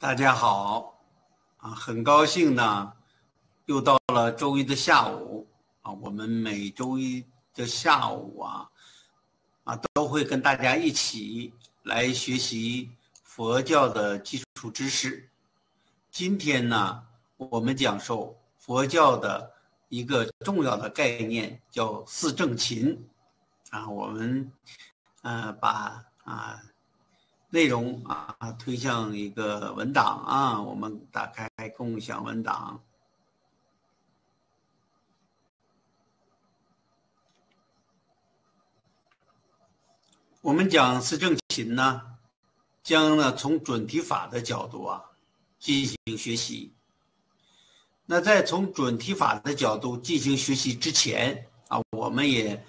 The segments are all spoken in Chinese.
大家好，啊，很高兴呢，又到了周一的下午啊，我们每周一的下午啊，啊，都会跟大家一起来学习佛教的基础知识。今天呢，我们讲授佛教的一个重要的概念，叫四正勤，啊，我们，呃，把啊。内容啊，推向一个文档啊，我们打开共享文档。我们讲四正勤呢，将呢从准提法的角度啊进行学习。那在从准提法的角度进行学习之前啊，我们也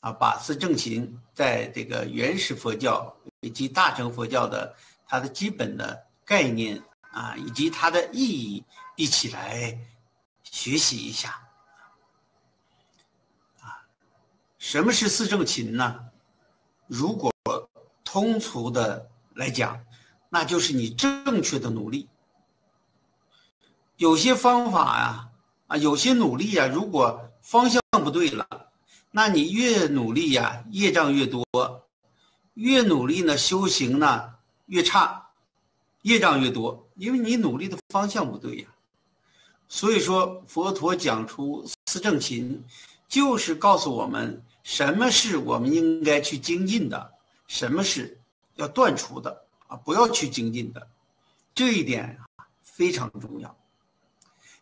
啊把四正勤在这个原始佛教。以及大乘佛教的它的基本的概念啊，以及它的意义，一起来学习一下。啊，什么是四正勤呢？如果通俗的来讲，那就是你正确的努力。有些方法呀，啊，有些努力呀，如果方向不对了，那你越努力呀，业障越多。越努力呢，修行呢越差，业障越多，因为你努力的方向不对呀。所以说，佛陀讲出四正勤，就是告诉我们什么是我们应该去精进的，什么是要断除的啊，不要去精进的。这一点非常重要，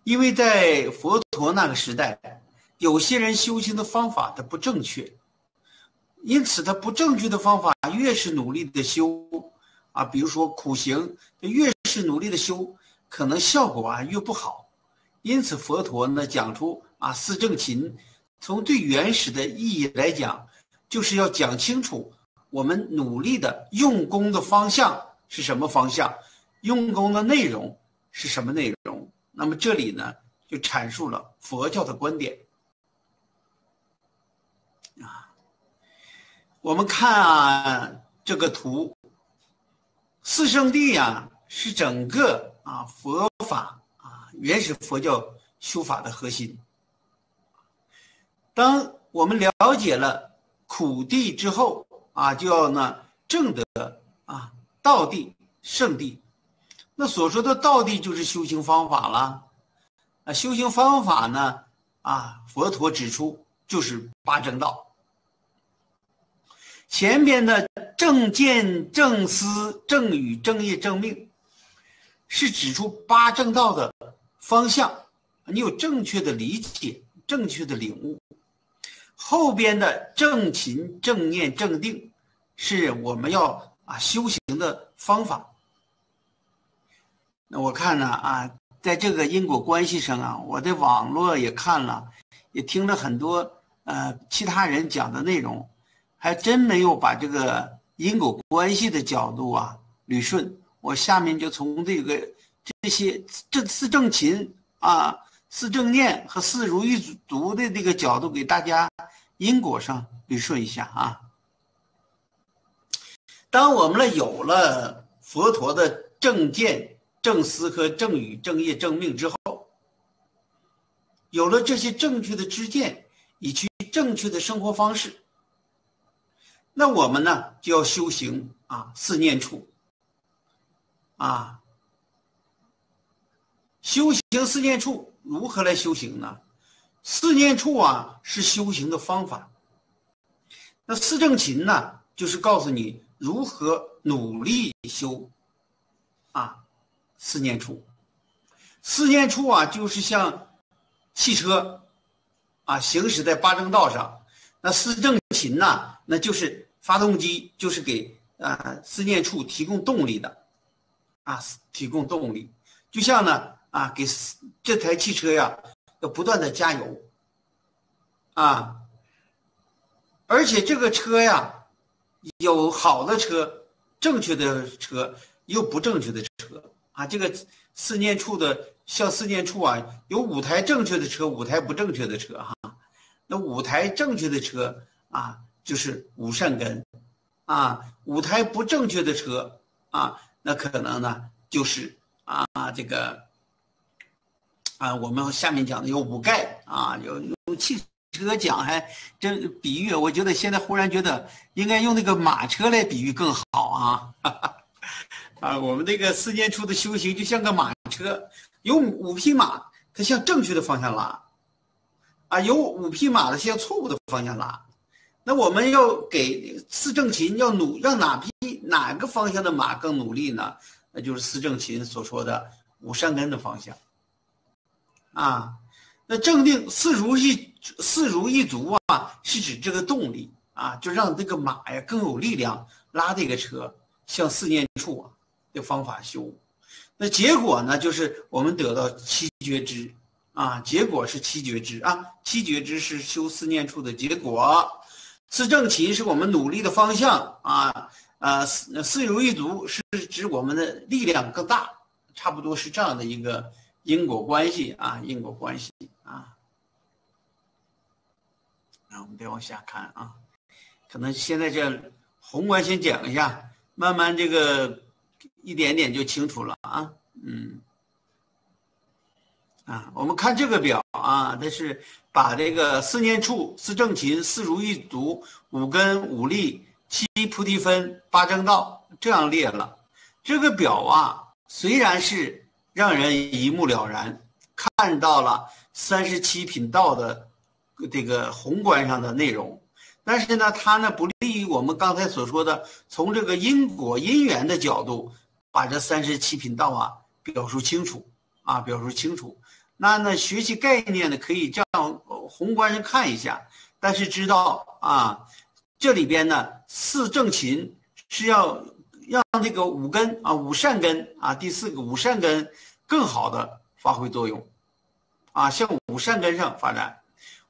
因为在佛陀那个时代，有些人修行的方法他不正确。因此，他不正确的方法越是努力的修，啊，比如说苦行，越是努力的修，可能效果啊越不好。因此，佛陀呢讲出啊四正勤，从最原始的意义来讲，就是要讲清楚我们努力的用功的方向是什么方向，用功的内容是什么内容。那么这里呢就阐述了佛教的观点。我们看啊，这个图，四圣地呀，是整个啊佛法啊原始佛教修法的核心。当我们了解了苦地之后啊，就要呢正得啊道地圣地。那所说的道地就是修行方法了。啊，修行方法呢啊，佛陀指出就是八正道。前边的正见、正思、正语、正业、正命，是指出八正道的方向，你有正确的理解、正确的领悟。后边的正勤、正念、正定，是我们要啊修行的方法。那我看呢啊，在这个因果关系上啊，我在网络也看了，也听了很多呃其他人讲的内容。还真没有把这个因果关系的角度啊捋顺。我下面就从这个这些这四正勤啊、四正念和四如意足的这个角度，给大家因果上捋顺一下啊。当我们呢有了佛陀的正见、正思和正语、正业、正命之后，有了这些正确的知见，以及正确的生活方式。那我们呢就要修行啊，四念处，啊，修行四念处如何来修行呢？四念处啊是修行的方法。那四正勤呢，就是告诉你如何努力修，啊，四念处，四念处啊就是像汽车，啊，行驶在八正道上。那四正勤呢？那就是发动机，就是给啊四念处提供动力的，啊提供动力，就像呢啊给这台汽车呀要不断的加油，啊，而且这个车呀有好的车，正确的车，有不正确的车啊。这个四念处的像四念处啊，有五台正确的车，五台不正确的车哈。那五台正确的车啊，就是五善根，啊，五台不正确的车啊，那可能呢就是啊，这个啊，我们下面讲的有五盖啊，有用汽车讲还真比喻，我觉得现在忽然觉得应该用那个马车来比喻更好啊。啊，我们这个四念处的修行就像个马车，有五匹马，它向正确的方向拉；啊，有五匹马的向错误的方向拉。那我们要给四正勤要努让哪匹哪个方向的马更努力呢？那就是四正勤所说的五善根的方向。啊，那正定四如意四如意足啊，是指这个动力啊，就让这个马呀更有力量拉这个车向四念处啊。的方法修，那结果呢？就是我们得到七觉知，啊，结果是七觉知啊，七觉知是修四念处的结果，四正勤是我们努力的方向啊，啊，四四如一足是指我们的力量更大，差不多是这样的一个因果关系啊，因果关系啊。那我们再往下看啊，可能现在这宏观先讲一下，慢慢这个。一点点就清楚了啊，嗯，啊，我们看这个表啊，它是把这个四念处、四正勤、四如意足、五根、五力、七菩提分、八正道这样列了。这个表啊，虽然是让人一目了然，看到了三十七品道的这个宏观上的内容，但是呢，它呢不利于我们刚才所说的从这个因果因缘的角度。把这三十七品道啊表述清楚啊，表述清楚。那呢，学习概念呢，可以这样宏观上看一下，但是知道啊，这里边呢，四正勤是要让这个五根啊，五善根啊，第四个五善根更好的发挥作用啊，向五善根上发展。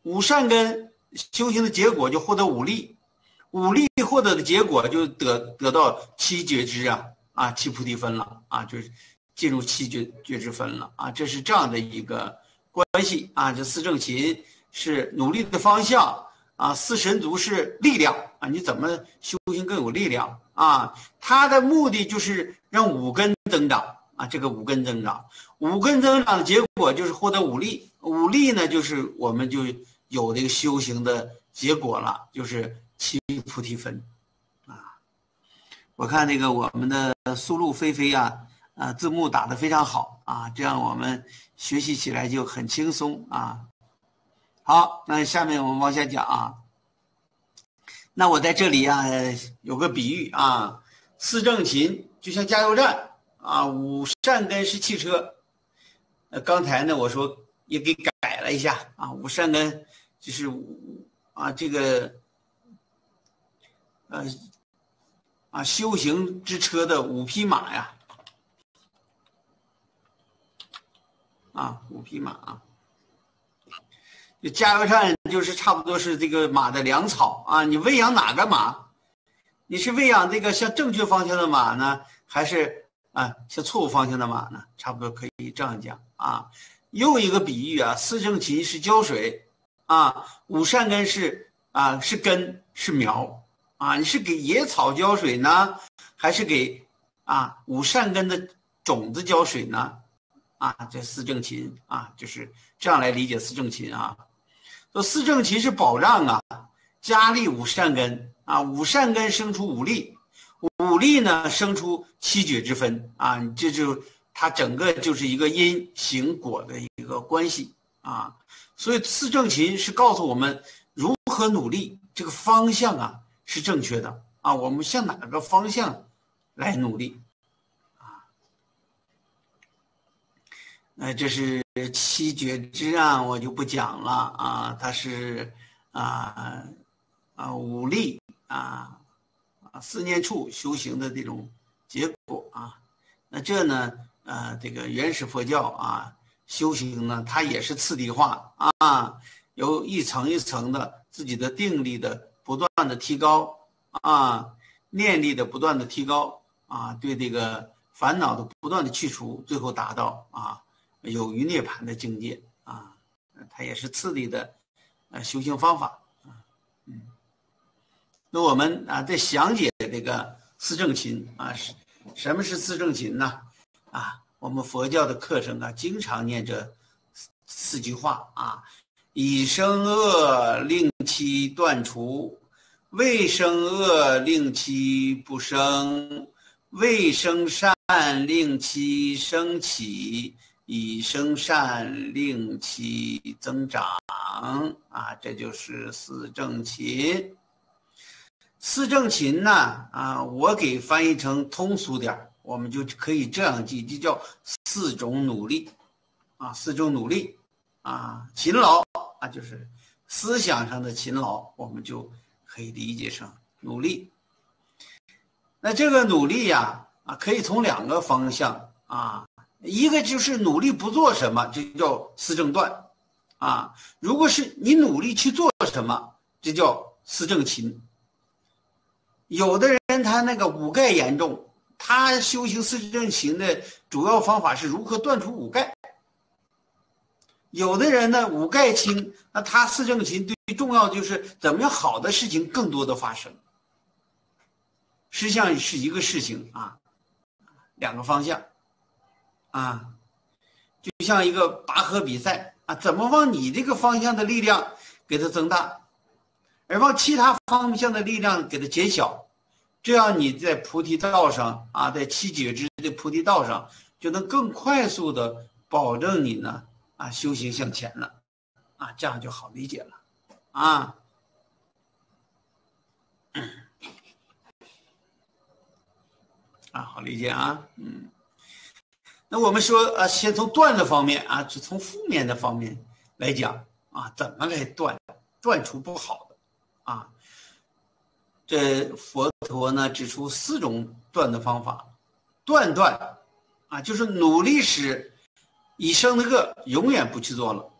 五善根修行的结果就获得五力，五力获得的结果就得得到七觉知啊。啊，七菩提分了啊，就是进入七觉觉知分了啊，这是这样的一个关系啊。这四正勤是努力的方向啊，四神足是力量啊，你怎么修行更有力量啊？它的目的就是让五根增长啊，这个五根增长，五根增长的结果就是获得五力，五力呢就是我们就有这个修行的结果了，就是七菩提分啊。我看那个我们的苏路飞飞啊，啊，字幕打得非常好啊，这样我们学习起来就很轻松啊。好，那下面我们往下讲啊。那我在这里啊有个比喻啊，四正勤就像加油站啊，五善根是汽车。呃，刚才呢我说也给改了一下啊，五善根就是五啊这个呃。啊，修行之车的五匹马呀，啊，五匹马啊，就加油站就是差不多是这个马的粮草啊。你喂养哪个马？你是喂养这个向正确方向的马呢，还是啊向错误方向的马呢？差不多可以这样讲啊。又一个比喻啊，四正勤是浇水啊，五善根是啊是根是苗。啊，你是给野草浇水呢，还是给啊五善根的种子浇水呢？啊，这四正勤啊，就是这样来理解四正勤啊。说四正勤是保障啊，加力五善根啊，五善根生出五力，五力呢生出七觉之分啊，这就它整个就是一个因行果的一个关系啊。所以四正勤是告诉我们如何努力，这个方向啊。是正确的啊！我们向哪个方向来努力那这是七觉知啊，我就不讲了啊。它是啊啊五力啊啊四念处修行的这种结果啊。那这呢呃这个原始佛教啊修行呢，它也是次第化啊，由一层一层的自己的定力的。不断的提高啊，念力的不断的提高啊，对这个烦恼的不断的去除，最后达到啊有余涅槃的境界啊，它也是次第的呃修行方法啊，嗯，那我们啊在详解这个四正勤啊是什么是四正勤呢？啊，我们佛教的课程啊，经常念这四句话啊：以生恶，令其断除；未生恶，令其不生；未生善，令其升起；以生善，令其增长。啊，这就是四正勤。四正勤呢，啊，我给翻译成通俗点儿。我们就可以这样记，就叫四种努力，啊，四种努力，啊，勤劳啊，就是思想上的勤劳，我们就可以理解成努力。那这个努力呀，啊，可以从两个方向啊，一个就是努力不做什么，这叫思正断，啊，如果是你努力去做什么，这叫思正勤。有的人他那个五盖严重。他修行四正勤的主要方法是如何断除五盖。有的人呢五盖轻，那他四正勤最重要就是怎么样好的事情更多的发生。实际上是一个事情啊，两个方向，啊，就像一个拔河比赛啊，怎么往你这个方向的力量给它增大，而往其他方向的力量给它减小。这样你在菩提道上啊，在七觉之的菩提道上，就能更快速的保证你呢啊修行向前了，啊这样就好理解了，啊，啊好理解啊，嗯，那我们说啊，先从断的方面啊，就从负面的方面来讲啊，怎么来断断除不好的啊。这佛陀呢指出四种断的方法，断断，啊，就是努力使已生的恶永远不去做了，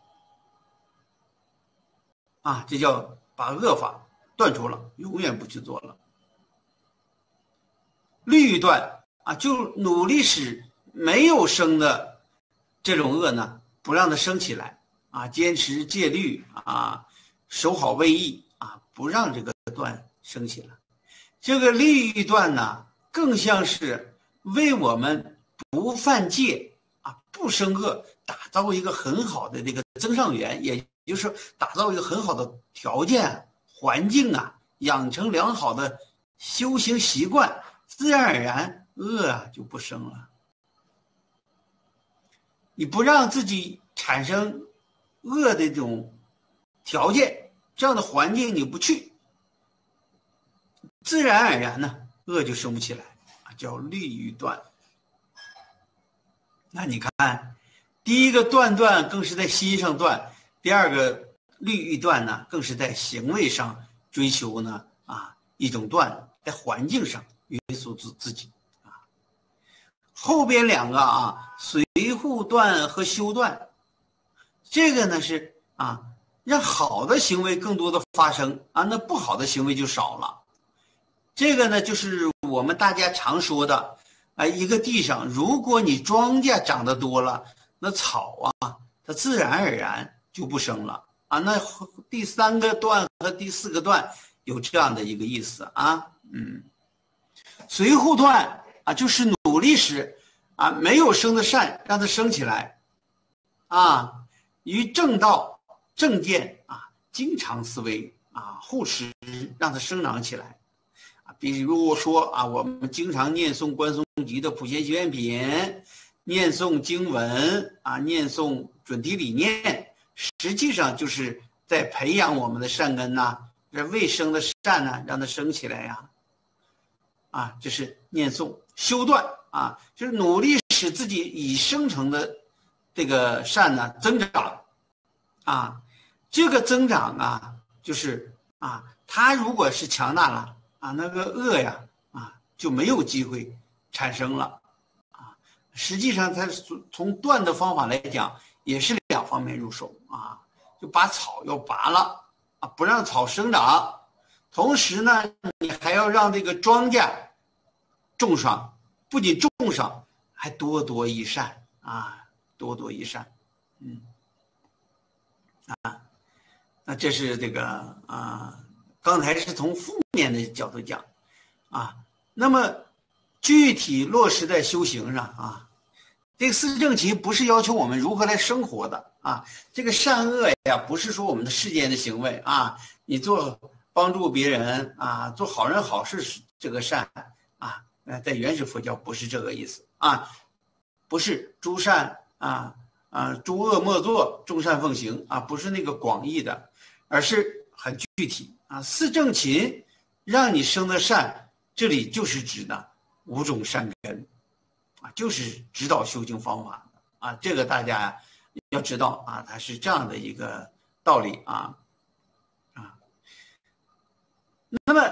啊，这叫把恶法断除了，永远不去做了。律断啊，就努力使没有生的这种恶呢，不让它生起来，啊，坚持戒律啊，守好威仪啊，不让这个断。升起来，这个利益段呢，更像是为我们不犯戒啊、不生恶，打造一个很好的这个增上缘，也就是打造一个很好的条件环境啊，养成良好的修行习惯，自然而然恶啊就不生了。你不让自己产生恶的这种条件，这样的环境你不去。自然而然呢，恶就生不起来，叫利欲断。那你看，第一个断断更是在心上断，第二个利欲断呢，更是在行为上追求呢啊一种断，在环境上约束自自己。后边两个啊，随护断和修断，这个呢是啊，让好的行为更多的发生啊，那不好的行为就少了。这个呢，就是我们大家常说的，啊，一个地上，如果你庄稼长得多了，那草啊，它自然而然就不生了啊。那第三个段和第四个段有这样的一个意思啊，嗯，随护段啊，就是努力使啊没有生的善让它生起来，啊，于正道正见啊，经常思维啊，护持让它生长起来啊。比如说啊，我们经常念诵观松集的普贤行愿品，念诵经文啊，念诵准提理念，实际上就是在培养我们的善根呐，这未生的善呢，让它生起来呀。啊，这是念诵修断啊，就是努力使自己已生成的这个善呢增长，啊，这个增长啊，就是啊，它如果是强大了。啊，那个恶呀，啊就没有机会产生了，啊，实际上它从从断的方法来讲，也是两方面入手啊，就把草要拔了，啊，不让草生长，同时呢，你还要让这个庄稼种上，不仅种上，还多多益善啊，多多益善，嗯，啊，那这是这个啊。刚才是从负面的角度讲，啊，那么具体落实在修行上啊，这个四正勤不是要求我们如何来生活的啊，这个善恶呀，不是说我们的世间的行为啊，你做帮助别人啊，做好人好事是这个善，在原始佛教不是这个意思啊，不是诸善啊啊，诸恶莫作，众善奉行啊，不是那个广义的，而是很具体啊，四正勤让你生的善，这里就是指的五种善根。啊，就是指导修行方法啊，这个大家要知道啊，它是这样的一个道理啊啊。那么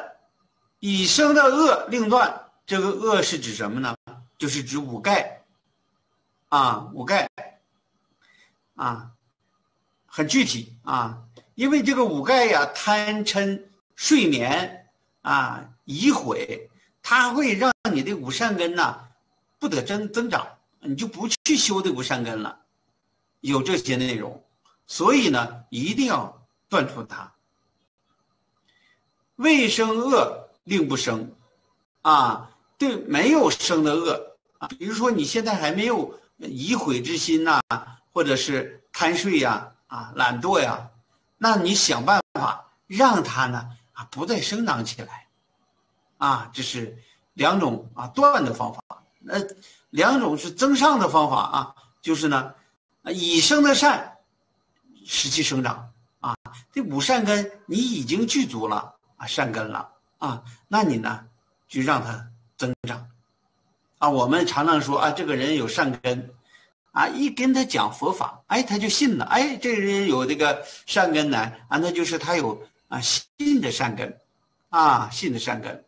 已生的恶令断，这个恶是指什么呢？就是指五盖啊，五盖啊，很具体啊，因为这个五盖呀，贪嗔睡眠啊，疑毁，它会让你的五善根呐。不得增增长，你就不去修这五善根了，有这些内容，所以呢，一定要断除它。未生恶令不生，啊，对，没有生的恶啊，比如说你现在还没有疑悔之心呐，或者是贪睡呀，啊，懒惰呀，那你想办法让它呢啊不再生长起来，啊，这是两种啊断的方法。那两种是增上的方法啊，就是呢啊，以生的善，使其生长啊。这五善根你已经具足了啊，善根了啊，那你呢就让它增长啊。我们常常说啊，这个人有善根啊，一跟他讲佛法，哎，他就信了。哎，这个人有这个善根呢啊，那就是他有啊信的善根啊，信的善根。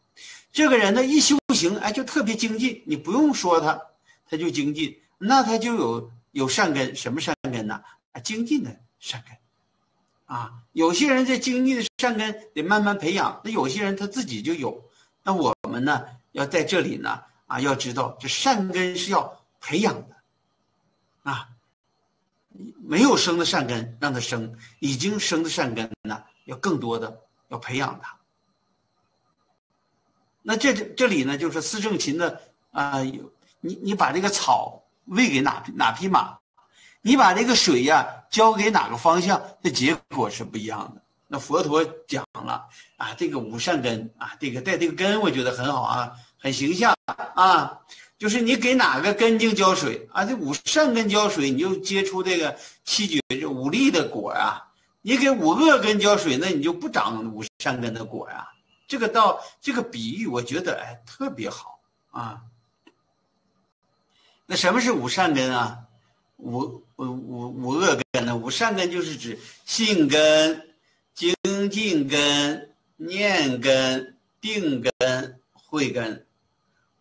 这个人呢，一修行，哎，就特别精进。你不用说他，他就精进，那他就有有善根。什么善根呢？啊，精进的善根。啊，有些人在精进的善根得慢慢培养，那有些人他自己就有。那我们呢，要在这里呢，啊，要知道这善根是要培养的。啊，没有生的善根让它生，已经生的善根呢，要更多的要培养它。那这这里呢，就是四正勤的啊，有你你把这个草喂给哪哪匹马，你把这个水呀浇给哪个方向，这结果是不一样的。那佛陀讲了啊，这个五善根啊，这个带这个根，我觉得很好啊，很形象啊，就是你给哪个根茎浇水啊，这五善根浇水，你就结出这个七绝这五力的果啊；你给五恶根浇水，那你就不长五善根的果呀。这个道这个比喻，我觉得哎特别好啊。那什么是五善根啊？五五五五恶根呢？五善根就是指性根、精进根、念根、定根、慧根。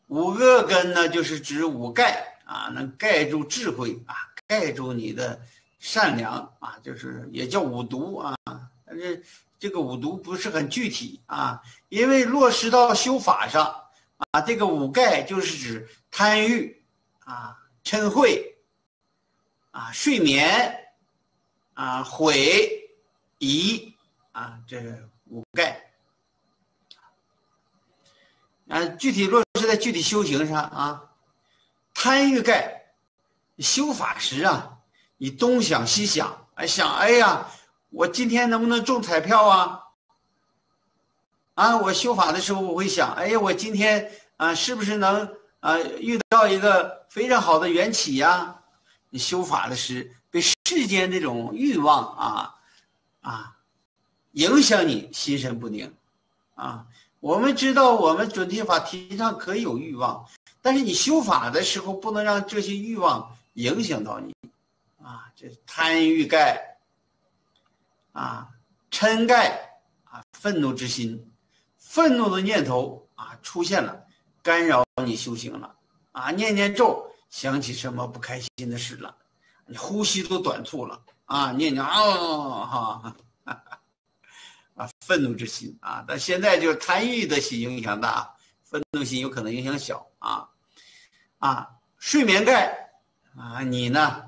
五恶根呢，就是指五盖啊，能盖住智慧啊，盖住你的善良啊，就是也叫五毒啊，但是。这个五毒不是很具体啊，因为落实到修法上啊，这个五盖就是指贪欲啊、嗔恚啊、睡眠啊、悔疑啊，这是五盖啊，具体落实在具体修行上啊，贪欲盖修法时啊，你东想西想，哎想，哎呀。我今天能不能中彩票啊？啊，我修法的时候我会想，哎呀，我今天啊，是不是能啊遇到一个非常好的缘起呀？你修法的是被世间这种欲望啊啊影响你心神不宁啊。我们知道，我们准提法提倡可以有欲望，但是你修法的时候不能让这些欲望影响到你啊。这贪欲盖。啊，嗔盖啊，愤怒之心，愤怒的念头啊出现了，干扰你修行了啊！念念咒，想起什么不开心的事了，你呼吸都短促了啊！念念啊哈，啊，愤怒之心啊，但现在就是贪欲的心影响大，愤怒心有可能影响小啊啊！睡眠盖啊，你呢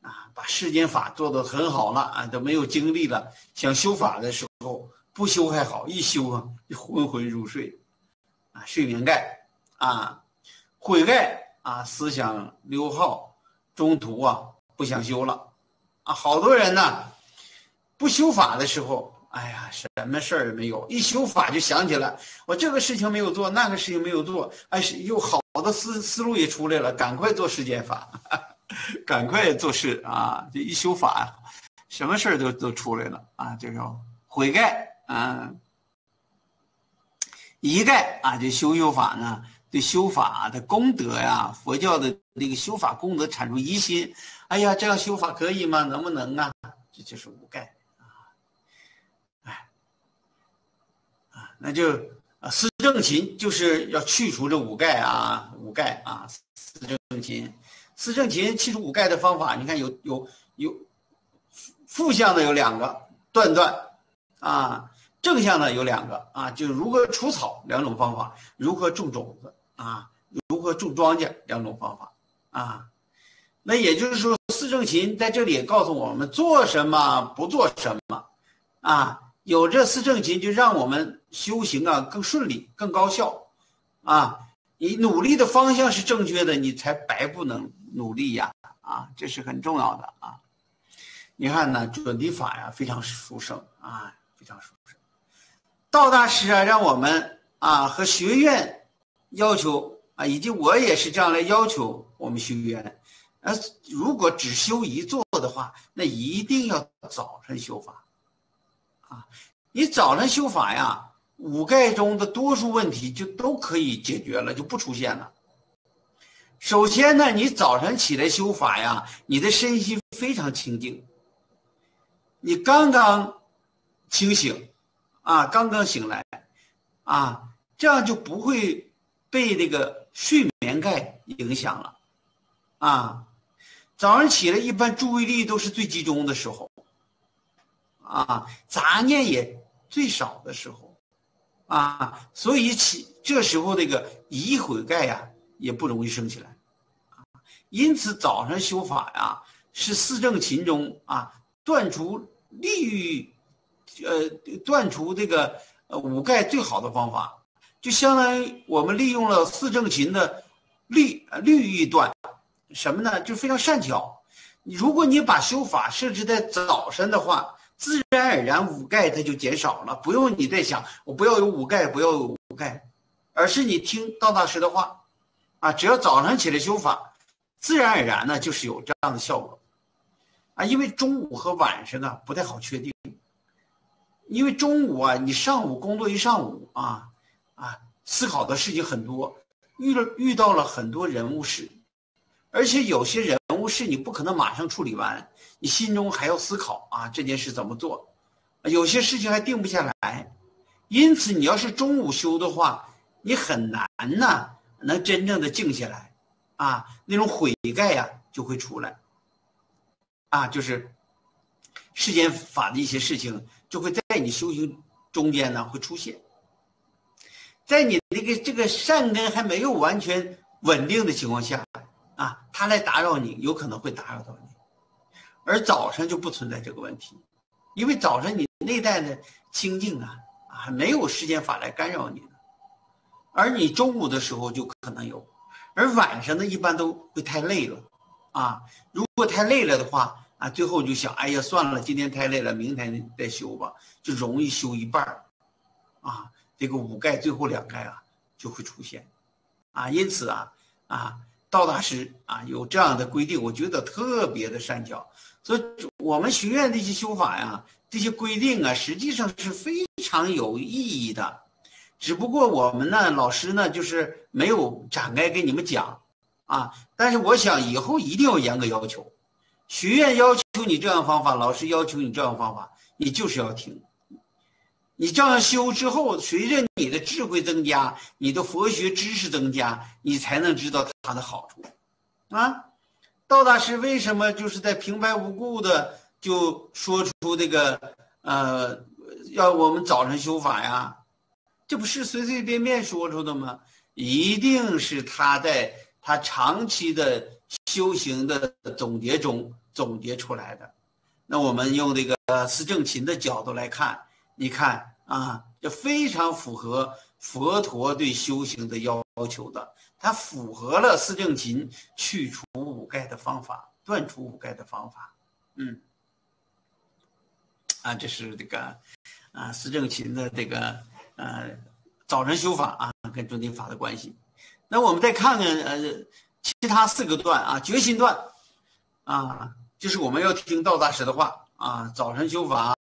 啊？把世间法做得很好了啊，都没有精力了。想修法的时候不修还好，一修啊就昏昏入睡，啊，睡眠盖啊，悔盖啊，思想溜号中途啊不想修了，啊，好多人呢，不修法的时候，哎呀，什么事儿也没有，一修法就想起来，我这个事情没有做，那个事情没有做，哎，是又好的思思路也出来了，赶快做世间法，赶快做事啊！这一修法，什么事儿都都出来了啊，就叫悔改啊，一概啊，这修修法呢。对修法的功德呀，佛教的那个修法功德产出疑心，哎呀，这样修法可以吗？能不能啊？这就是无盖啊，哎，那就啊，四正勤就是要去除这五盖啊，五盖啊，四正勤，四正勤去除五盖的方法，你看有有有负向的有两个断断啊，正向的有两个啊，就如何除草两种方法，如何种种子。啊，如何种庄稼两种方法啊？那也就是说，四正勤在这里告诉我们做什么，不做什么啊？有这四正勤，就让我们修行啊更顺利、更高效啊！你努力的方向是正确的，你才白不能努力呀！啊，这是很重要的啊！你看呢，准提法呀，非常殊胜啊，非常殊胜。道大师啊，让我们啊和学院。要求啊，以及我也是这样来要求我们学员。呃，如果只修一座的话，那一定要早晨修法。啊，你早晨修法呀，五盖中的多数问题就都可以解决了，就不出现了。首先呢，你早晨起来修法呀，你的身心非常清净，你刚刚清醒，啊，刚刚醒来，啊，这样就不会。被那个睡眠盖影响了，啊，早上起来一般注意力都是最集中的时候，啊，杂念也最少的时候，啊，所以起这时候那个疑悔盖呀也不容易升起来，啊，因此早上修法呀是四正勤中啊断除利欲，呃，断除这个呃五盖最好的方法。就相当于我们利用了四正勤的律律欲断，什么呢？就非常善巧。如果你把修法设置在早晨的话，自然而然五盖它就减少了，不用你再想我不要有五盖，不要有五盖，而是你听道大师的话，啊，只要早上起来修法，自然而然呢就是有这样的效果，啊，因为中午和晚上啊不太好确定，因为中午啊你上午工作一上午啊。啊，思考的事情很多，遇了遇到了很多人物事，而且有些人物事你不可能马上处理完，你心中还要思考啊这件事怎么做，有些事情还定不下来，因此你要是中午修的话，你很难呐能真正的静下来，啊那种悔盖呀就会出来，啊就是世间法的一些事情就会在你修行中间呢会出现。在你这个这个善根还没有完全稳定的情况下，啊，他来打扰你，有可能会打扰到你，而早晨就不存在这个问题，因为早晨你内在的清净啊，啊，没有世间法来干扰你的，而你中午的时候就可能有，而晚上呢，一般都会太累了，啊，如果太累了的话，啊，最后就想，哎呀，算了，今天太累了，明天再修吧，就容易修一半儿，啊。这个五盖最后两盖啊就会出现，啊，因此啊啊道大师啊有这样的规定，我觉得特别的善巧。所以我们学院这些修法呀，这些规定啊，实际上是非常有意义的。只不过我们呢，老师呢，就是没有展开给你们讲，啊，但是我想以后一定要严格要求，学院要求你这样方法，老师要求你这样方法，你就是要听。你这样修之后，随着你的智慧增加，你的佛学知识增加，你才能知道它的好处，啊！道大师为什么就是在平白无故的就说出这个呃，要我们早晨修法呀？这不是随随便便说出的吗？一定是他在他长期的修行的总结中总结出来的。那我们用这个思正勤的角度来看。你看啊，这非常符合佛陀对修行的要求的，它符合了四正勤去除五盖的方法，断除五盖的方法。嗯，啊，这是这个啊四正勤的这个呃早晨修法啊跟准提法的关系。那我们再看看呃其他四个段啊，决心段啊，就是我们要听道大师的话啊，早晨修法，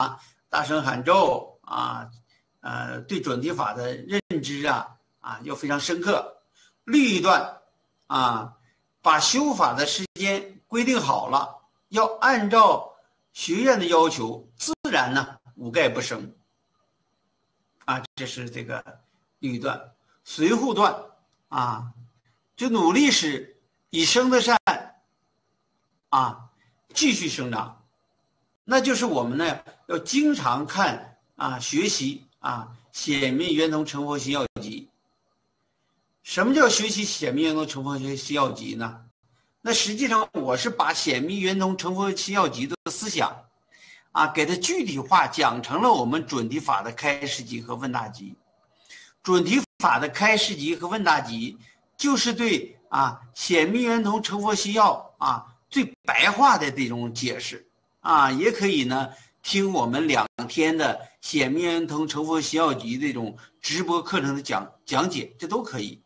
大声喊咒啊。呃，对准提法的认知啊，啊，要非常深刻。律段，啊，把修法的时间规定好了，要按照学院的要求，自然呢五盖不生。啊，这是这个律段。随护段，啊，就努力使以生的善，啊，继续生长。那就是我们呢要经常看啊，学习。啊，显密圆通成佛心要集。什么叫学习显密圆通成佛心要集呢？那实际上我是把显密圆通成佛心要集的思想，啊，给它具体化讲成了我们准提法的开示集和问答集。准提法的开示集和问答集，就是对啊显密圆通成佛心要啊最白话的这种解释啊，也可以呢。听我们两天的《显密圆通成佛心要集》这种直播课程的讲讲解，这都可以。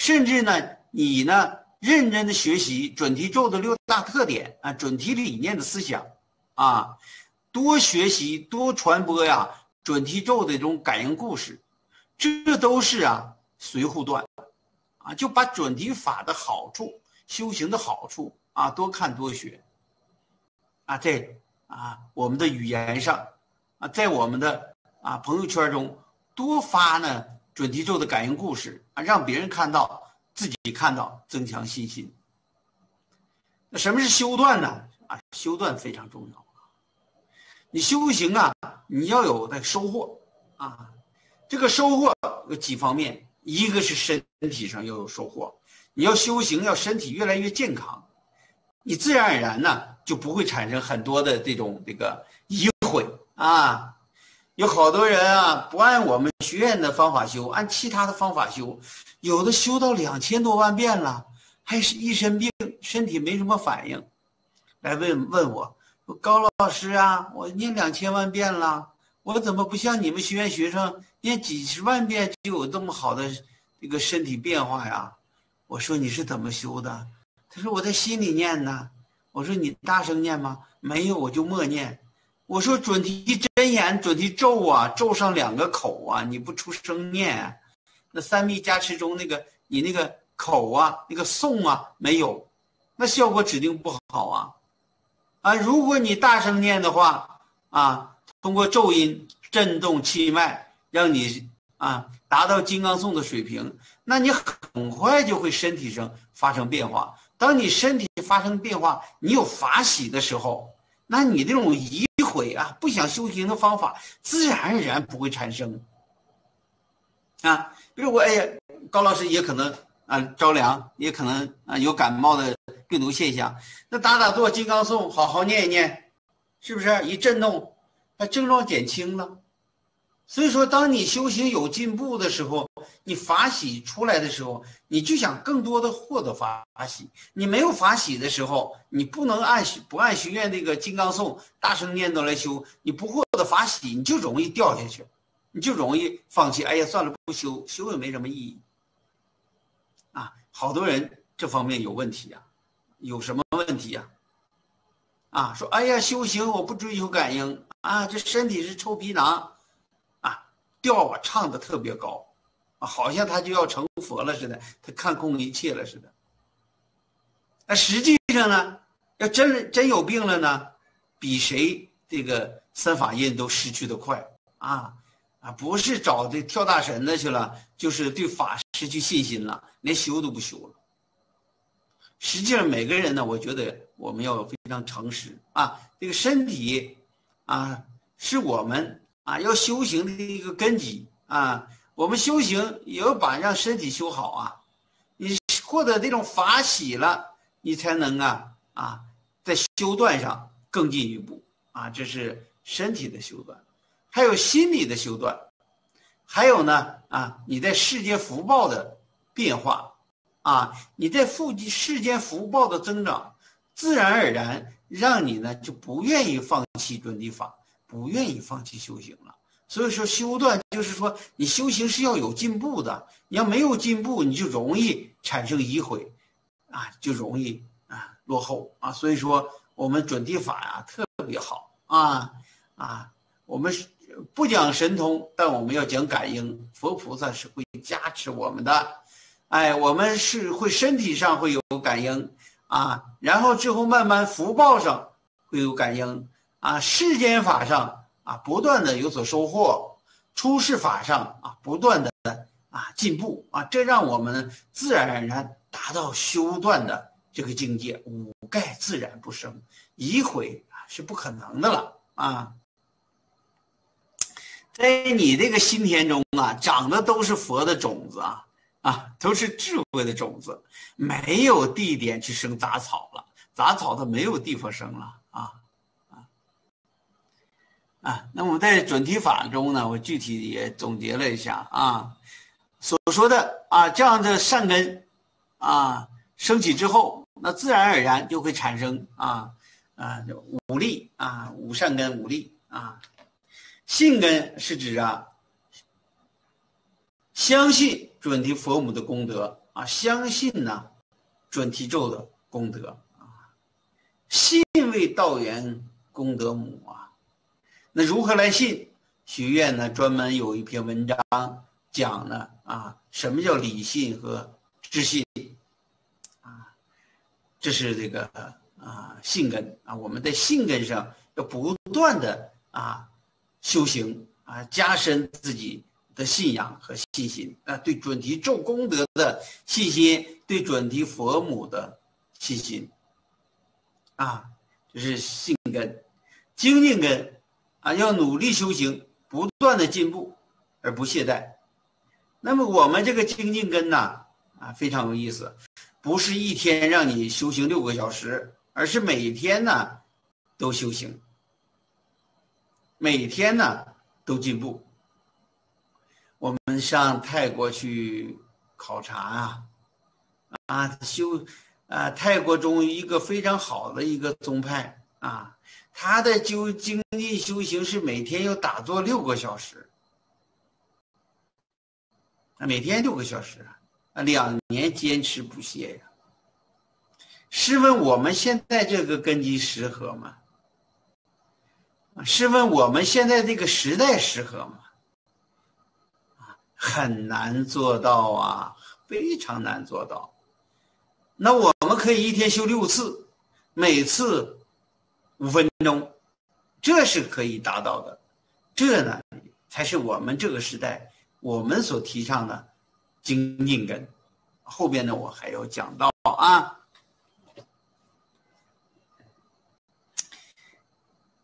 甚至呢，你呢认真的学习准提咒的六大特点啊，准提理念的思想啊，多学习多传播呀，准提咒的这种感应故事，这都是啊随护段啊，就把准提法的好处、修行的好处啊，多看多学啊，这。啊，我们的语言上，啊，在我们的啊朋友圈中多发呢准提咒的感应故事啊，让别人看到，自己看到，增强信心。那什么是修断呢？啊，修断非常重要。你修行啊，你要有那收获啊，这个收获有几方面，一个是身体上要有收获，你要修行要身体越来越健康，你自然而然呢。就不会产生很多的这种这个疑悔啊！有好多人啊，不按我们学院的方法修，按其他的方法修，有的修到两千多万遍了，还是一身病，身体没什么反应，来问问我，高老师啊，我念两千万遍了，我怎么不像你们学院学生念几十万遍就有这么好的这个身体变化呀？我说你是怎么修的？他说我在心里念呢。我说你大声念吗？没有，我就默念。我说准提真言、准提咒啊，咒上两个口啊，你不出声念，那三密加持中那个你那个口啊，那个诵啊没有，那效果指定不好啊。啊，如果你大声念的话啊，通过咒音震动气脉，让你啊达到金刚颂的水平，那你很快就会身体上发生变化。当你身体发生变化，你有法喜的时候，那你这种疑悔啊、不想修行的方法，自然而然不会产生。啊，比如我哎呀，高老师也可能啊着凉，也可能啊有感冒的病毒现象，那打打坐、金刚颂，好好念一念，是不是一震动，那症状减轻了？所以说，当你修行有进步的时候，你法喜出来的时候，你就想更多的获得法喜。你没有法喜的时候，你不能按不按学院那个金刚颂大声念叨来修，你不获得法喜，你就容易掉下去，你就容易放弃。哎呀，算了，不修，修也没什么意义。啊，好多人这方面有问题呀，有什么问题呀？啊，说哎呀，修行我不追求感应啊，这身体是臭皮囊。调啊唱的特别高，啊，好像他就要成佛了似的，他看空一切了似的。那实际上呢，要真真有病了呢，比谁这个三法印都失去的快啊啊！不是找这跳大神的去了，就是对法失去信心了，连修都不修了。实际上，每个人呢，我觉得我们要非常诚实啊，这个身体啊，是我们。啊，要修行的一个根基啊！我们修行也要把让身体修好啊！你获得这种法喜了，你才能啊啊，在修断上更进一步啊！这是身体的修断，还有心理的修断。还有呢啊，你在世间福报的变化，啊，你在附近世间福报的增长，自然而然让你呢就不愿意放弃准提法，不愿意放弃修行了。所以说修断就是说你修行是要有进步的，你要没有进步，你就容易产生疑悔，啊，就容易啊落后啊。所以说我们准提法呀特别好啊啊，我们是不讲神通，但我们要讲感应，佛菩萨是会加持我们的，哎，我们是会身体上会有感应啊，然后之后慢慢福报上会有感应啊，世间法上。啊，不断的有所收获，出世法上啊，不断的啊进步啊，这让我们自然而然达到修断的这个境界，五盖自然不生，疑悔啊是不可能的了啊。在你这个心田中啊，长的都是佛的种子啊啊，都是智慧的种子，没有地点去生杂草了，杂草它没有地方生了啊。啊，那么在准提法中呢，我具体也总结了一下啊，所说的啊这样的善根，啊升起之后，那自然而然就会产生啊啊五力啊五善根五力啊，信根是指啊相信准提佛母的功德啊，相信呢准提咒的功德啊，信为道源功德母啊。那如何来信？学院呢专门有一篇文章讲呢啊，什么叫理信和知信啊？这是这个啊信根啊，我们在信根上要不断的啊修行啊，加深自己的信仰和信心啊，对准提咒功德的信心，对准提佛母的信心啊，这是信根，精进根。啊，要努力修行，不断的进步，而不懈怠。那么我们这个精进根呢，啊，非常有意思，不是一天让你修行六个小时，而是每天呢都修行，每天呢都进步。我们上泰国去考察啊，啊，修，啊，泰国中一个非常好的一个宗派啊。他的修精进修行是每天要打坐六个小时，啊，每天六个小时啊，两年坚持不懈呀。试问我们现在这个根基适合吗？试问我们现在这个时代适合吗？很难做到啊，非常难做到。那我们可以一天修六次，每次。五分钟，这是可以达到的，这呢才是我们这个时代我们所提倡的精进根。后边呢我还要讲到啊，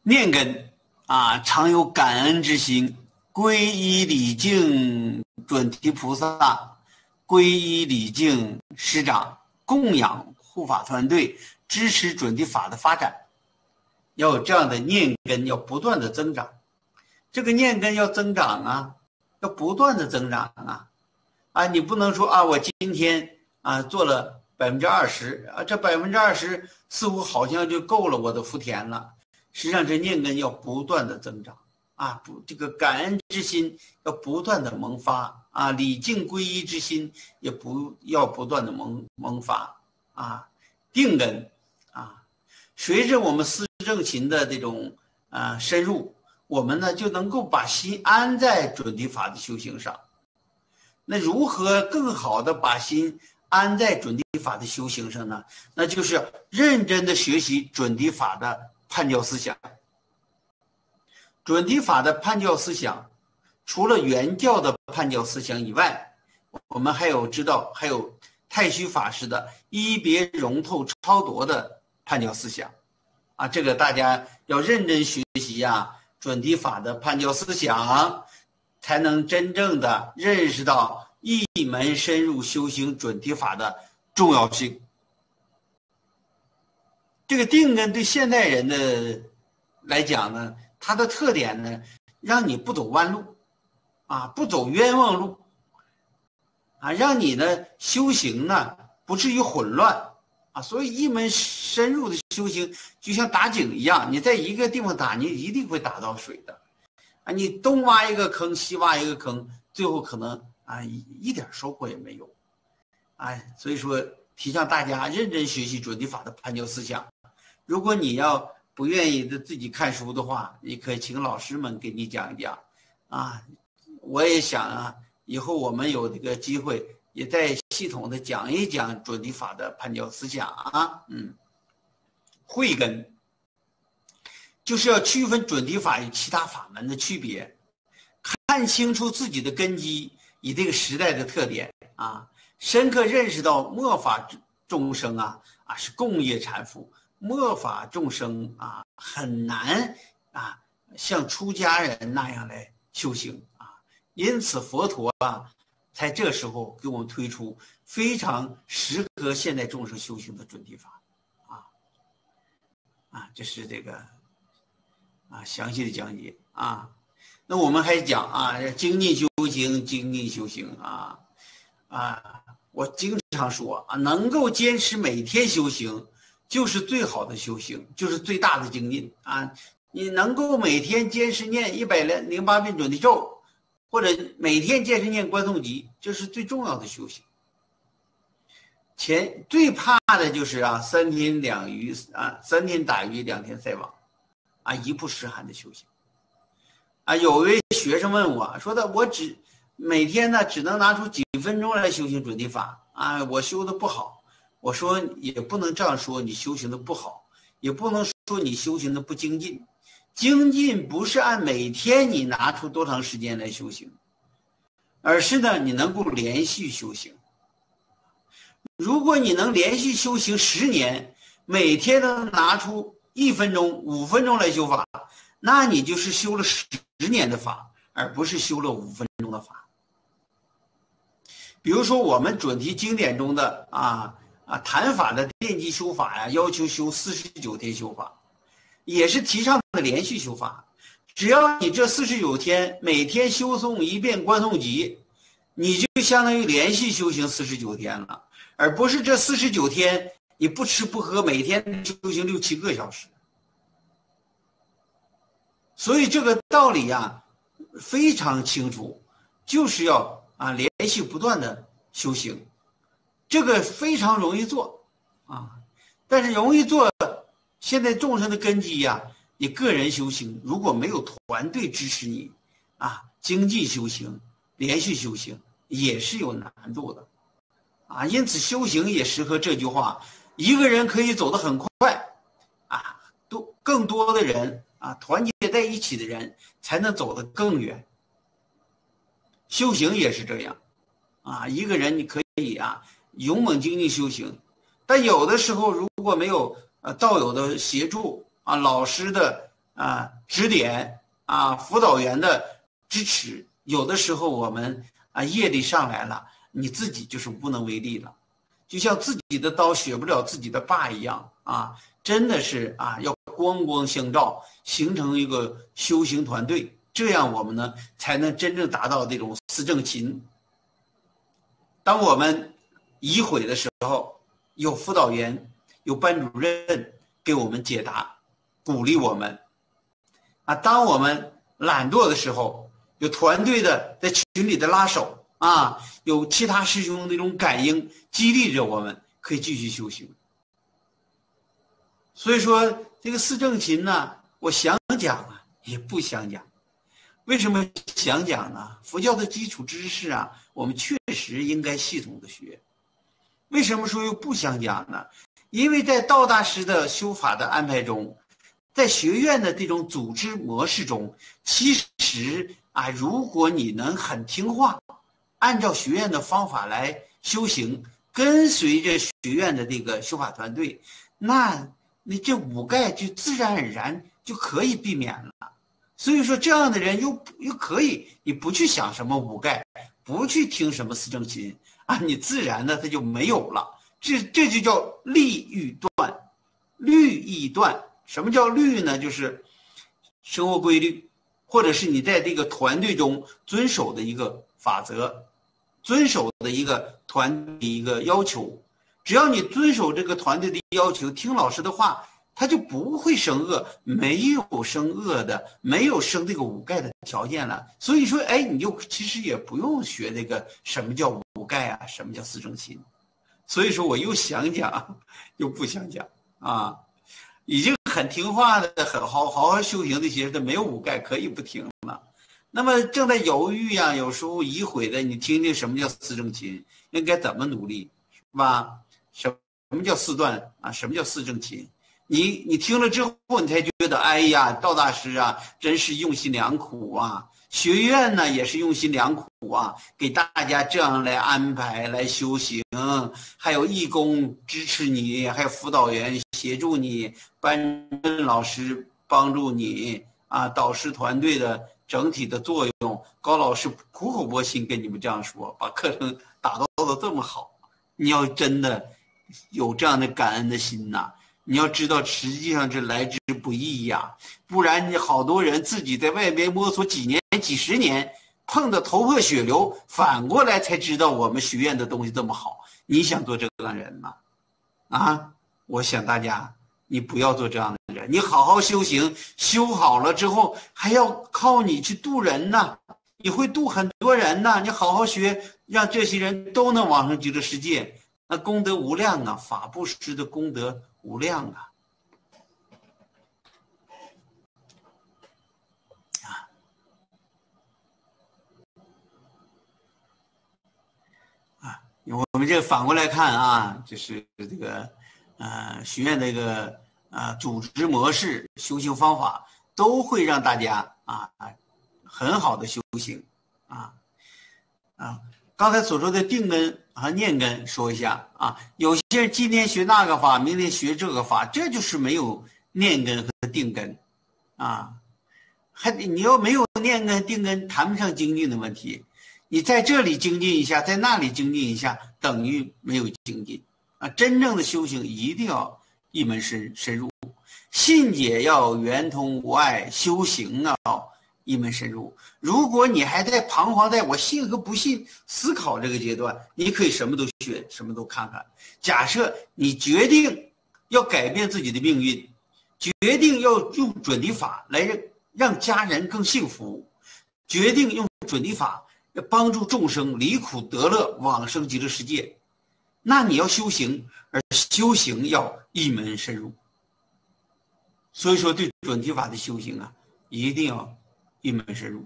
念根啊，常有感恩之心，皈依礼敬准提菩萨，皈依礼敬师长，供养护法团队，支持准提法的发展。要有这样的念根，要不断的增长，这个念根要增长啊，要不断的增长啊，啊，你不能说啊，我今天啊做了百分之二十啊，这百分之二十似乎好像就够了我的福田了，实际上这念根要不断的增长。啊，不，这个感恩之心要不断的萌发。啊，礼敬皈依之心也不要不断的萌萌发。啊，定根。啊，随着我们思。正勤的这种啊深入，我们呢就能够把心安在准提法的修行上。那如何更好的把心安在准提法的修行上呢？那就是认真的学习准提法的判教思想。准提法的判教思想，除了原教的判教思想以外，我们还有知道还有太虚法师的一别融透超夺的判教思想。啊，这个大家要认真学习呀，准提法的判教思想，才能真正的认识到一门深入修行准提法的重要性。这个定根对现代人的来讲呢，它的特点呢，让你不走弯路，啊，不走冤枉路，啊，让你呢修行呢不至于混乱，啊，所以一门深入的修行就像打井一样，你在一个地方打，你一定会打到水的，啊，你东挖一个坑，西挖一个坑，最后可能啊一一点收获也没有，哎，所以说提倡大家认真学习准提法的盘教思想，如果你要不愿意的自己看书的话，你可以请老师们给你讲一讲，啊。我也想啊，以后我们有这个机会，也在系统的讲一讲准提法的判教思想啊。嗯，慧根就是要区分准提法与其他法门的区别，看清楚自己的根基与这个时代的特点啊，深刻认识到末法众生啊啊是共业缠缚，末法众生啊很难啊像出家人那样来修行啊。因此，佛陀啊，才这时候给我们推出非常适合现代众生修行的准提法，啊，啊，这是这个啊详细的讲解啊。那我们还讲啊，精进修行，精进修行啊，啊，我经常说啊，能够坚持每天修行，就是最好的修行，就是最大的精进啊。你能够每天坚持念一百零零八遍准提咒。或者每天坚持念观诵集，这是最重要的修行。前最怕的就是啊，三天两鱼啊，三天打鱼两天晒网，啊，一不十寒的修行。啊，有位学生问我说的，我只每天呢只能拿出几分钟来修行准提法啊，我修的不好。我说也不能这样说，你修行的不好，也不能说你修行的不精进。精进不是按每天你拿出多长时间来修行，而是呢你能够连续修行。如果你能连续修行十年，每天都拿出一分钟、五分钟来修法，那你就是修了十年的法，而不是修了五分钟的法。比如说我们准提经典中的啊啊谈法的奠基修法呀，要求修四十九天修法。也是提倡的连续修法，只要你这四十九天每天修诵一遍观诵集，你就相当于连续修行四十九天了，而不是这四十九天你不吃不喝，每天修行六七个小时。所以这个道理呀非常清楚，就是要啊连续不断的修行，这个非常容易做啊，但是容易做。现在众生的根基呀，你个人修行如果没有团队支持你，啊，精进修行、连续修行也是有难度的，啊，因此修行也适合这句话：一个人可以走得很快，啊，多更多的人啊，团结在一起的人才能走得更远。修行也是这样，啊，一个人你可以啊勇猛精进修行，但有的时候如果没有。呃，道友的协助啊，老师的啊指点啊，辅导员的支持，有的时候我们啊业力上来了，你自己就是无能为力了，就像自己的刀削不了自己的把一样啊，真的是啊，要光光相照，形成一个修行团队，这样我们呢才能真正达到这种四正勤。当我们已毁的时候，有辅导员。有班主任给我们解答，鼓励我们。啊，当我们懒惰的时候，有团队的在群里的拉手啊，有其他师兄那种感应激励着我们，可以继续修行。所以说，这个四正勤呢，我想讲啊，也不想讲。为什么想讲呢？佛教的基础知识啊，我们确实应该系统的学。为什么说又不想讲呢？因为在道大师的修法的安排中，在学院的这种组织模式中，其实啊，如果你能很听话，按照学院的方法来修行，跟随着学院的这个修法团队，那你这五盖就自然而然就可以避免了。所以说，这样的人又又可以，你不去想什么五盖，不去听什么四正心啊，你自然的他就没有了。这这就叫利欲断，律易断。什么叫律呢？就是生活规律或者是你在这个团队中遵守的一个法则，遵守的一个团的一个要求。只要你遵守这个团队的要求，听老师的话，他就不会生恶，没有生恶的，没有生这个五盖的条件了。所以说，哎，你就其实也不用学这个什么叫五盖啊，什么叫四正心。所以说，我又想讲，又不想讲啊，已经很听话的，很好好好修行的些，他没有五盖可以不听了。那么正在犹豫呀，有时候疑悔的，你听听什么叫四正勤，应该怎么努力，是吧？什什么叫四段啊？什么叫四正勤？你你听了之后，你才觉得，哎呀，道大师啊，真是用心良苦啊！学院呢也是用心良苦啊，给大家这样来安排来修行，还有义工支持你，还有辅导员协助你，班主任老师帮助你啊，导师团队的整体的作用。高老师苦口婆心跟你们这样说，把课程打造的这么好，你要真的有这样的感恩的心呐。你要知道，实际上这来之不易呀，不然你好多人自己在外边摸索几年、几十年，碰得头破血流，反过来才知道我们学院的东西这么好。你想做这样人吗？啊，我想大家，你不要做这样的人，你好好修行，修好了之后还要靠你去渡人呐，你会渡很多人呐，你好好学，让这些人都能往上极乐世界，那功德无量啊，法布施的功德。无量啊！啊啊我们这反过来看啊，就是这个呃学院这个啊组织模式、修行方法，都会让大家啊很好的修行啊啊。刚才所说的定根和念根，说一下啊。有些人今天学那个法，明天学这个法，这就是没有念根和定根，啊，还你要没有念根定根，谈不上精进的问题。你在这里精进一下，在那里精进一下，等于没有精进啊。真正的修行一定要一门深深入，信解要圆通无碍，修行啊。一门深入。如果你还在彷徨在我信和不信思考这个阶段，你可以什么都学，什么都看看。假设你决定要改变自己的命运，决定要用准提法来让让家人更幸福，决定用准提法要帮助众生离苦得乐，往生极乐世界，那你要修行，而修行要一门深入。所以说，对准提法的修行啊，一定要。一门深入。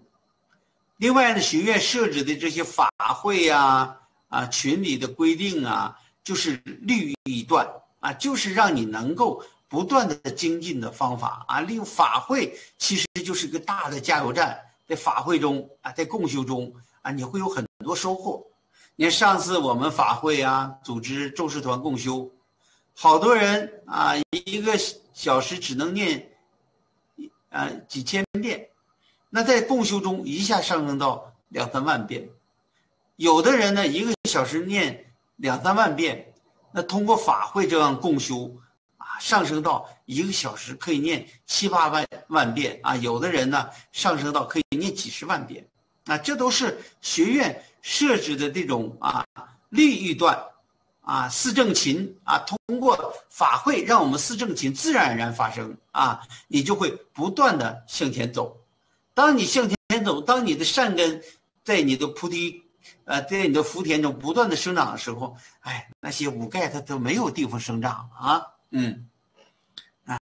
另外呢，学院设置的这些法会呀、啊群里的规定啊，就是律一段啊，就是让你能够不断的精进的方法啊。利用法会其实就是一个大的加油站，在法会中啊，在共修中啊，你会有很多收获。你看上次我们法会啊，组织众师团共修，好多人啊，一个小时只能念啊几千遍。那在共修中一下上升到两三万遍，有的人呢一个小时念两三万遍，那通过法会这样共修，啊上升到一个小时可以念七八万万遍啊，有的人呢上升到可以念几十万遍，啊这都是学院设置的这种啊利益段，啊四正勤啊通过法会让我们四正勤自然而然发生啊，你就会不断的向前走。当你向前走，当你的善根在你的菩提，呃，在你的福田中不断的生长的时候，哎，那些五盖它都没有地方生长啊，嗯，啊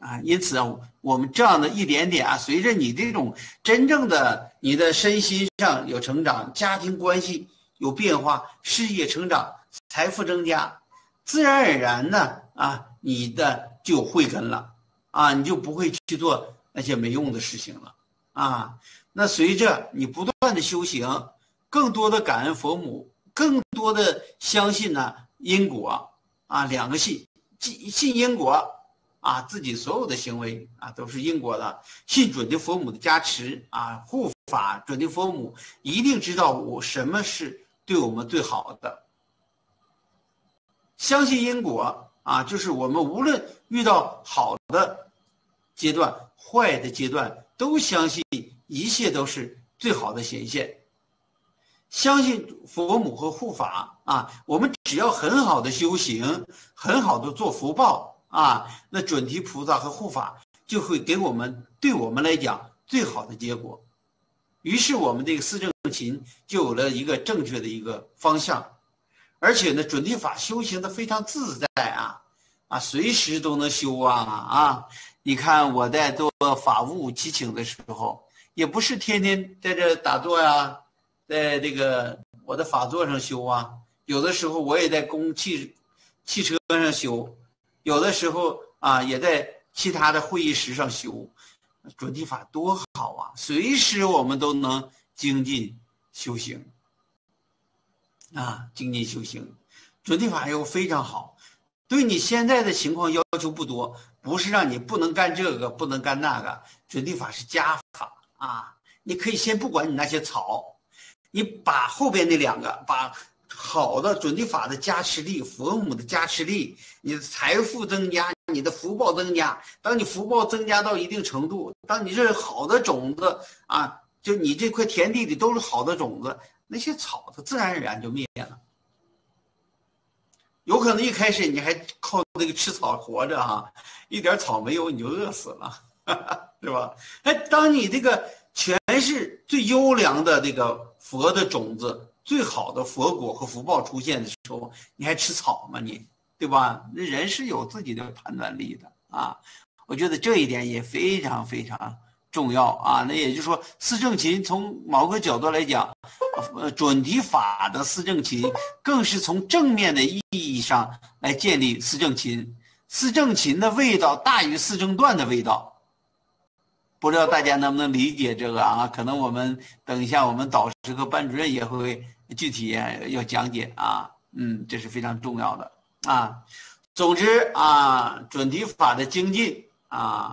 啊，因此啊，我们这样的一点点啊，随着你这种真正的你的身心上有成长，家庭关系有变化，事业成长，财富增加，自然而然的啊，你的就有慧根了。啊，你就不会去做那些没用的事情了。啊，那随着你不断的修行，更多的感恩佛母，更多的相信呢因果啊，两个信，信信因果啊，自己所有的行为啊都是因果的，信准的佛母的加持啊护法，准的佛母一定知道我什么是对我们最好的，相信因果啊，就是我们无论遇到好的阶段、坏的阶段。都相信一切都是最好的显现，相信佛母和护法啊。我们只要很好的修行，很好的做福报啊，那准提菩萨和护法就会给我们，对我们来讲最好的结果。于是我们这个四正勤就有了一个正确的一个方向，而且呢，准提法修行的非常自在啊，啊，随时都能修啊啊！你看我在做法务祈请的时候，也不是天天在这打坐呀，在这个我的法座上修啊，有的时候我也在公汽汽车上修，有的时候啊也在其他的会议室上修。准提法多好啊！随时我们都能精进修行啊，精进修行。准提法又非常好，对你现在的情况要求不多，不是让你不能干这个，不能干那个。准提法是加法啊，你可以先不管你那些草，你把后边那两个把。好的准提法的加持力，佛母的加持力，你的财富增加，你的福报增加。当你福报增加到一定程度，当你这好的种子啊，就你这块田地里都是好的种子，那些草它自然而然就灭了。有可能一开始你还靠那个吃草活着哈，一点草没有你就饿死了，是吧？哎，当你这个全是最优良的这个佛的种子。最好的佛果和福报出现的时候，你还吃草吗？你，对吧？那人是有自己的判断力的啊。我觉得这一点也非常非常重要啊。那也就是说，四正勤从某个角度来讲，呃，准提法的四正勤，更是从正面的意义上来建立四正勤。四正勤的味道大于四正断的味道。不知道大家能不能理解这个啊？可能我们等一下，我们导师和班主任也会。具体要讲解啊，嗯，这是非常重要的啊。总之啊，准提法的精进啊，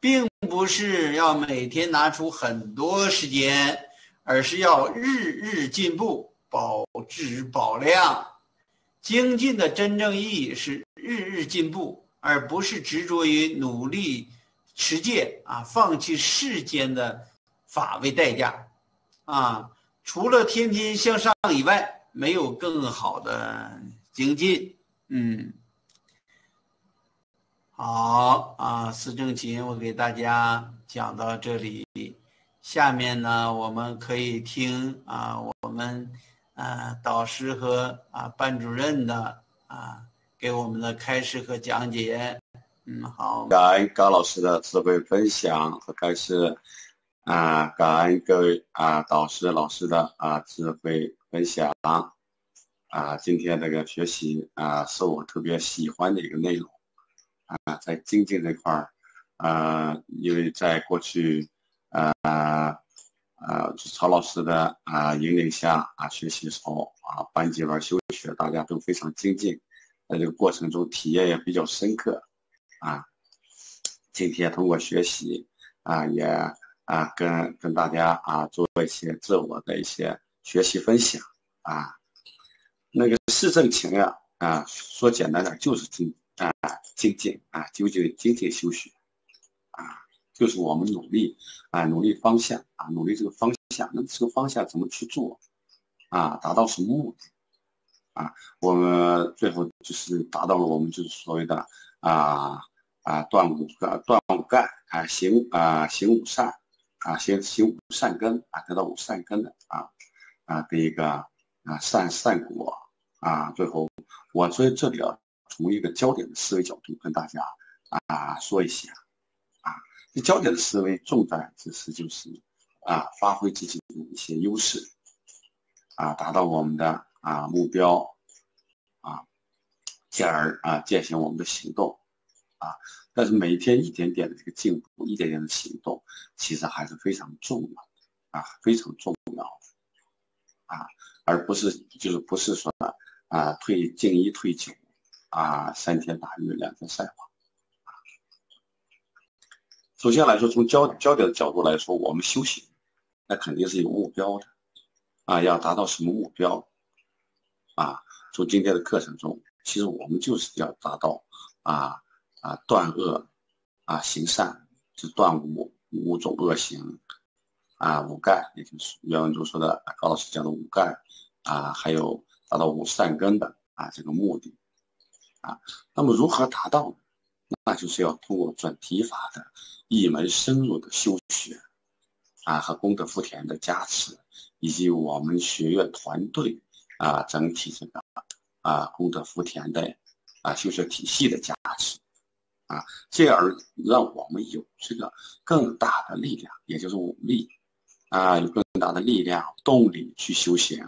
并不是要每天拿出很多时间，而是要日日进步，保质保量。精进的真正意义是日日进步，而不是执着于努力持戒啊，放弃世间的法为代价啊。除了天天向上以外，没有更好的精进。嗯，好啊，四正勤，我给大家讲到这里。下面呢，我们可以听啊，我们啊导师和啊班主任的啊给我们的开示和讲解。嗯，好，感恩高老师的智慧分享和开示。啊，感恩各位啊导师老师的啊智慧分享。啊，今天这个学习啊是我特别喜欢的一个内容。啊，在精进这块儿啊，因为在过去啊啊曹老师的啊引领下啊学习的时候啊班级玩修学大家都非常精进，在这个过程中体验也比较深刻啊，今天通过学习啊也。啊，跟跟大家啊做一些自我的一些学习分享啊，那个四正勤呀啊，说简单点就是精啊精进啊，究竟精进修学啊，就是我们努力啊努力方向啊努力这个方向，那这个方向怎么去做啊，达到什么目的啊？我们最后就是达到了我们就是所谓的啊啊断五个断五干啊行啊行五善。啊，行行五善根啊，得到五善根的啊啊的一个啊善善果啊，最后我所以这里啊，从一个焦点的思维角度跟大家啊说一下啊，这焦点的思维重在其实就是啊发挥自己的一些优势啊，达到我们的啊目标啊，进而啊践行我们的行动啊。但是每天一点点的这个进步，一点点的行动，其实还是非常重要啊，非常重要啊，而不是就是不是说啊退进一退九啊，三天打鱼两天晒网啊。首先来说，从焦焦点的角度来说，我们修行那肯定是有目标的啊，要达到什么目标啊？从今天的课程中，其实我们就是要达到啊。啊，断恶，啊行善，是断无五种恶行，啊，五盖，也就是原文中说的高老师讲的五盖，啊，还有达到五善根的啊这个目的，啊，那么如何达到呢？那就是要通过准提法的一门深入的修学，啊，和功德福田的加持，以及我们学院团队啊整体这个啊功德福田的啊修学体系的加持。啊，进而让我们有这个更大的力量，也就是武力，啊，有更大的力量、动力去修行，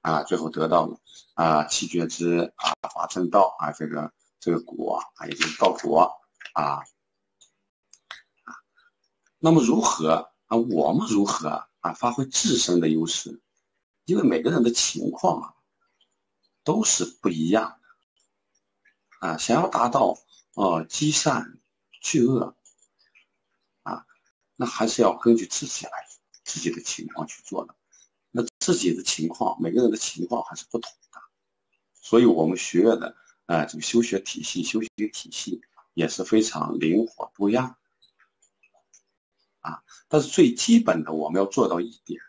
啊，最后得到了啊七觉之啊法正道啊这个这个果啊，也就是道果啊啊。那么如何啊？我们如何啊发挥自身的优势？因为每个人的情况啊都是不一样的啊，想要达到。哦，积善去恶啊，那还是要根据自己来自己的情况去做的。那自己的情况，每个人的情况还是不同的，所以我们学院的啊这个修学体系、修学体系也是非常灵活多样啊。但是最基本的，我们要做到一点，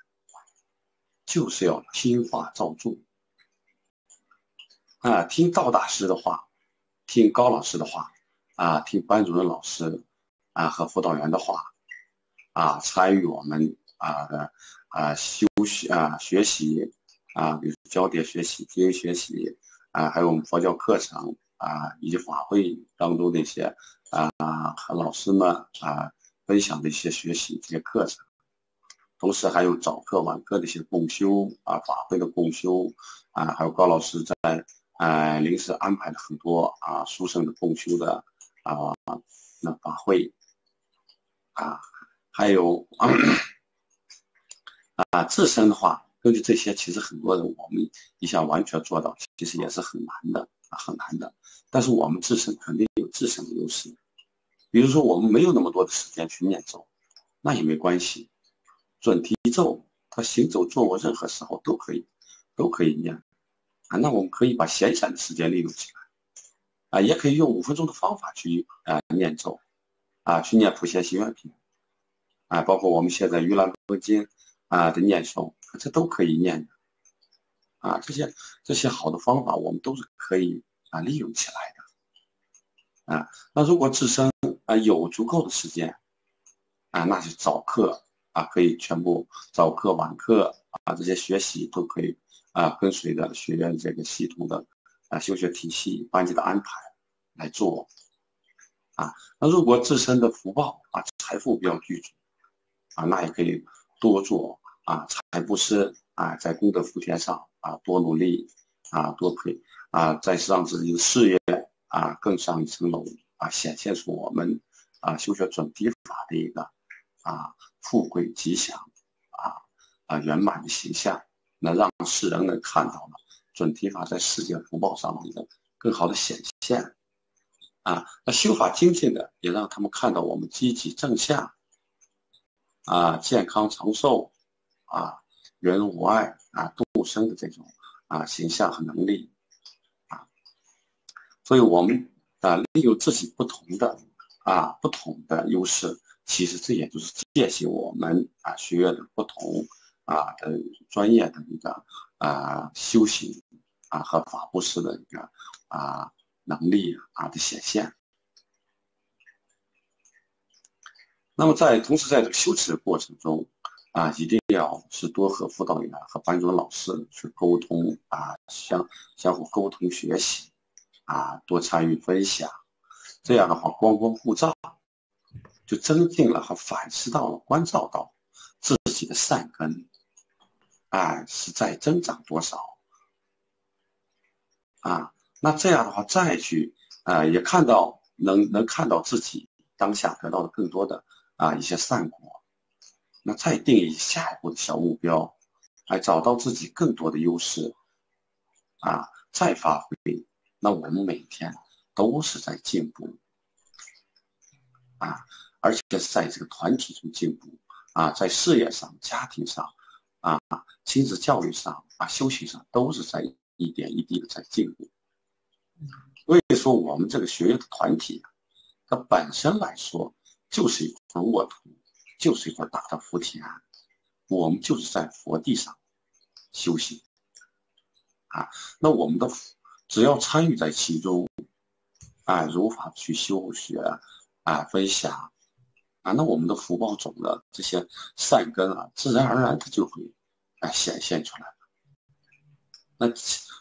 就是要听话照做啊，听赵大师的话，听高老师的话。啊，听班主任老师啊和辅导员的话，啊，参与我们啊啊修学啊学习啊，比如焦点学习、精英学习啊，还有我们佛教课程啊，以及法会当中的一些啊和老师们啊分享的一些学习这些课程，同时还有早课晚课的一些共修啊，法会的共修啊，还有高老师在啊临时安排了很多啊书生的共修的。啊，那法会啊，还有啊，自身的话，根据这些，其实很多人我们你想完全做到，其实也是很难的啊，很难的。但是我们自身肯定有自身的优势，比如说我们没有那么多的时间去念咒，那也没关系，准提咒，他行走、坐卧，任何时候都可以，都可以念啊。那我们可以把闲散的时间利用起来。啊，也可以用五分钟的方法去啊念咒，啊去念普贤行愿品，啊，包括我们现在盂兰盆经啊的念诵，这都可以念的，啊，这些这些好的方法我们都是可以啊利用起来的，啊，那如果自身啊有足够的时间，啊，那就早课啊可以全部早课晚课啊这些学习都可以啊跟随着学院这个系统的。啊，修学体系班级的安排来做，啊，那如果自身的福报啊，财富比较具足，啊，那也可以多做啊，财布施啊，在功德福田上啊，多努力啊，多可以啊，在让自己的事业啊更上一层楼啊，显现出我们啊修学准提法的一个啊富贵吉祥啊啊圆满的形象，那让世人能看到了。准提法在世界福报上的一个更好的显现，啊，那修法精进的也让他们看到我们积极正向，啊，健康长寿，啊，人无碍啊，度生的这种啊形象和能力，啊，所以我们啊利用自己不同的啊不同的优势，其实这也就是借鉴我们啊学院的不同啊的专业的一个啊修行。啊，和法布施的一个啊能力啊的显现。那么在同时在这个修持的过程中啊，一定要是多和辅导员和班主任老师去沟通啊，相相互沟通学习啊，多参与分享。这样的话，光光互照，就增进了和反思到了、关照到自己的善根，啊，是在增长多少。啊，那这样的话，再去啊，也看到能能看到自己当下得到的更多的啊一些善果，那再定义下一步的小目标，来找到自己更多的优势，啊，再发挥，那我们每天都是在进步，啊，而且是在这个团体中进步，啊，在事业上、家庭上，啊，亲子教育上，啊，修行上，都是在。一点一滴的在进步，所以说我们这个学院的团体，它本身来说就是一块沃土，就是一块大的福田，我们就是在佛地上修行啊。那我们的只要参与在其中，啊，如法去修学啊，分享啊，那我们的福报种的这些善根啊，自然而然它就会啊显现出来那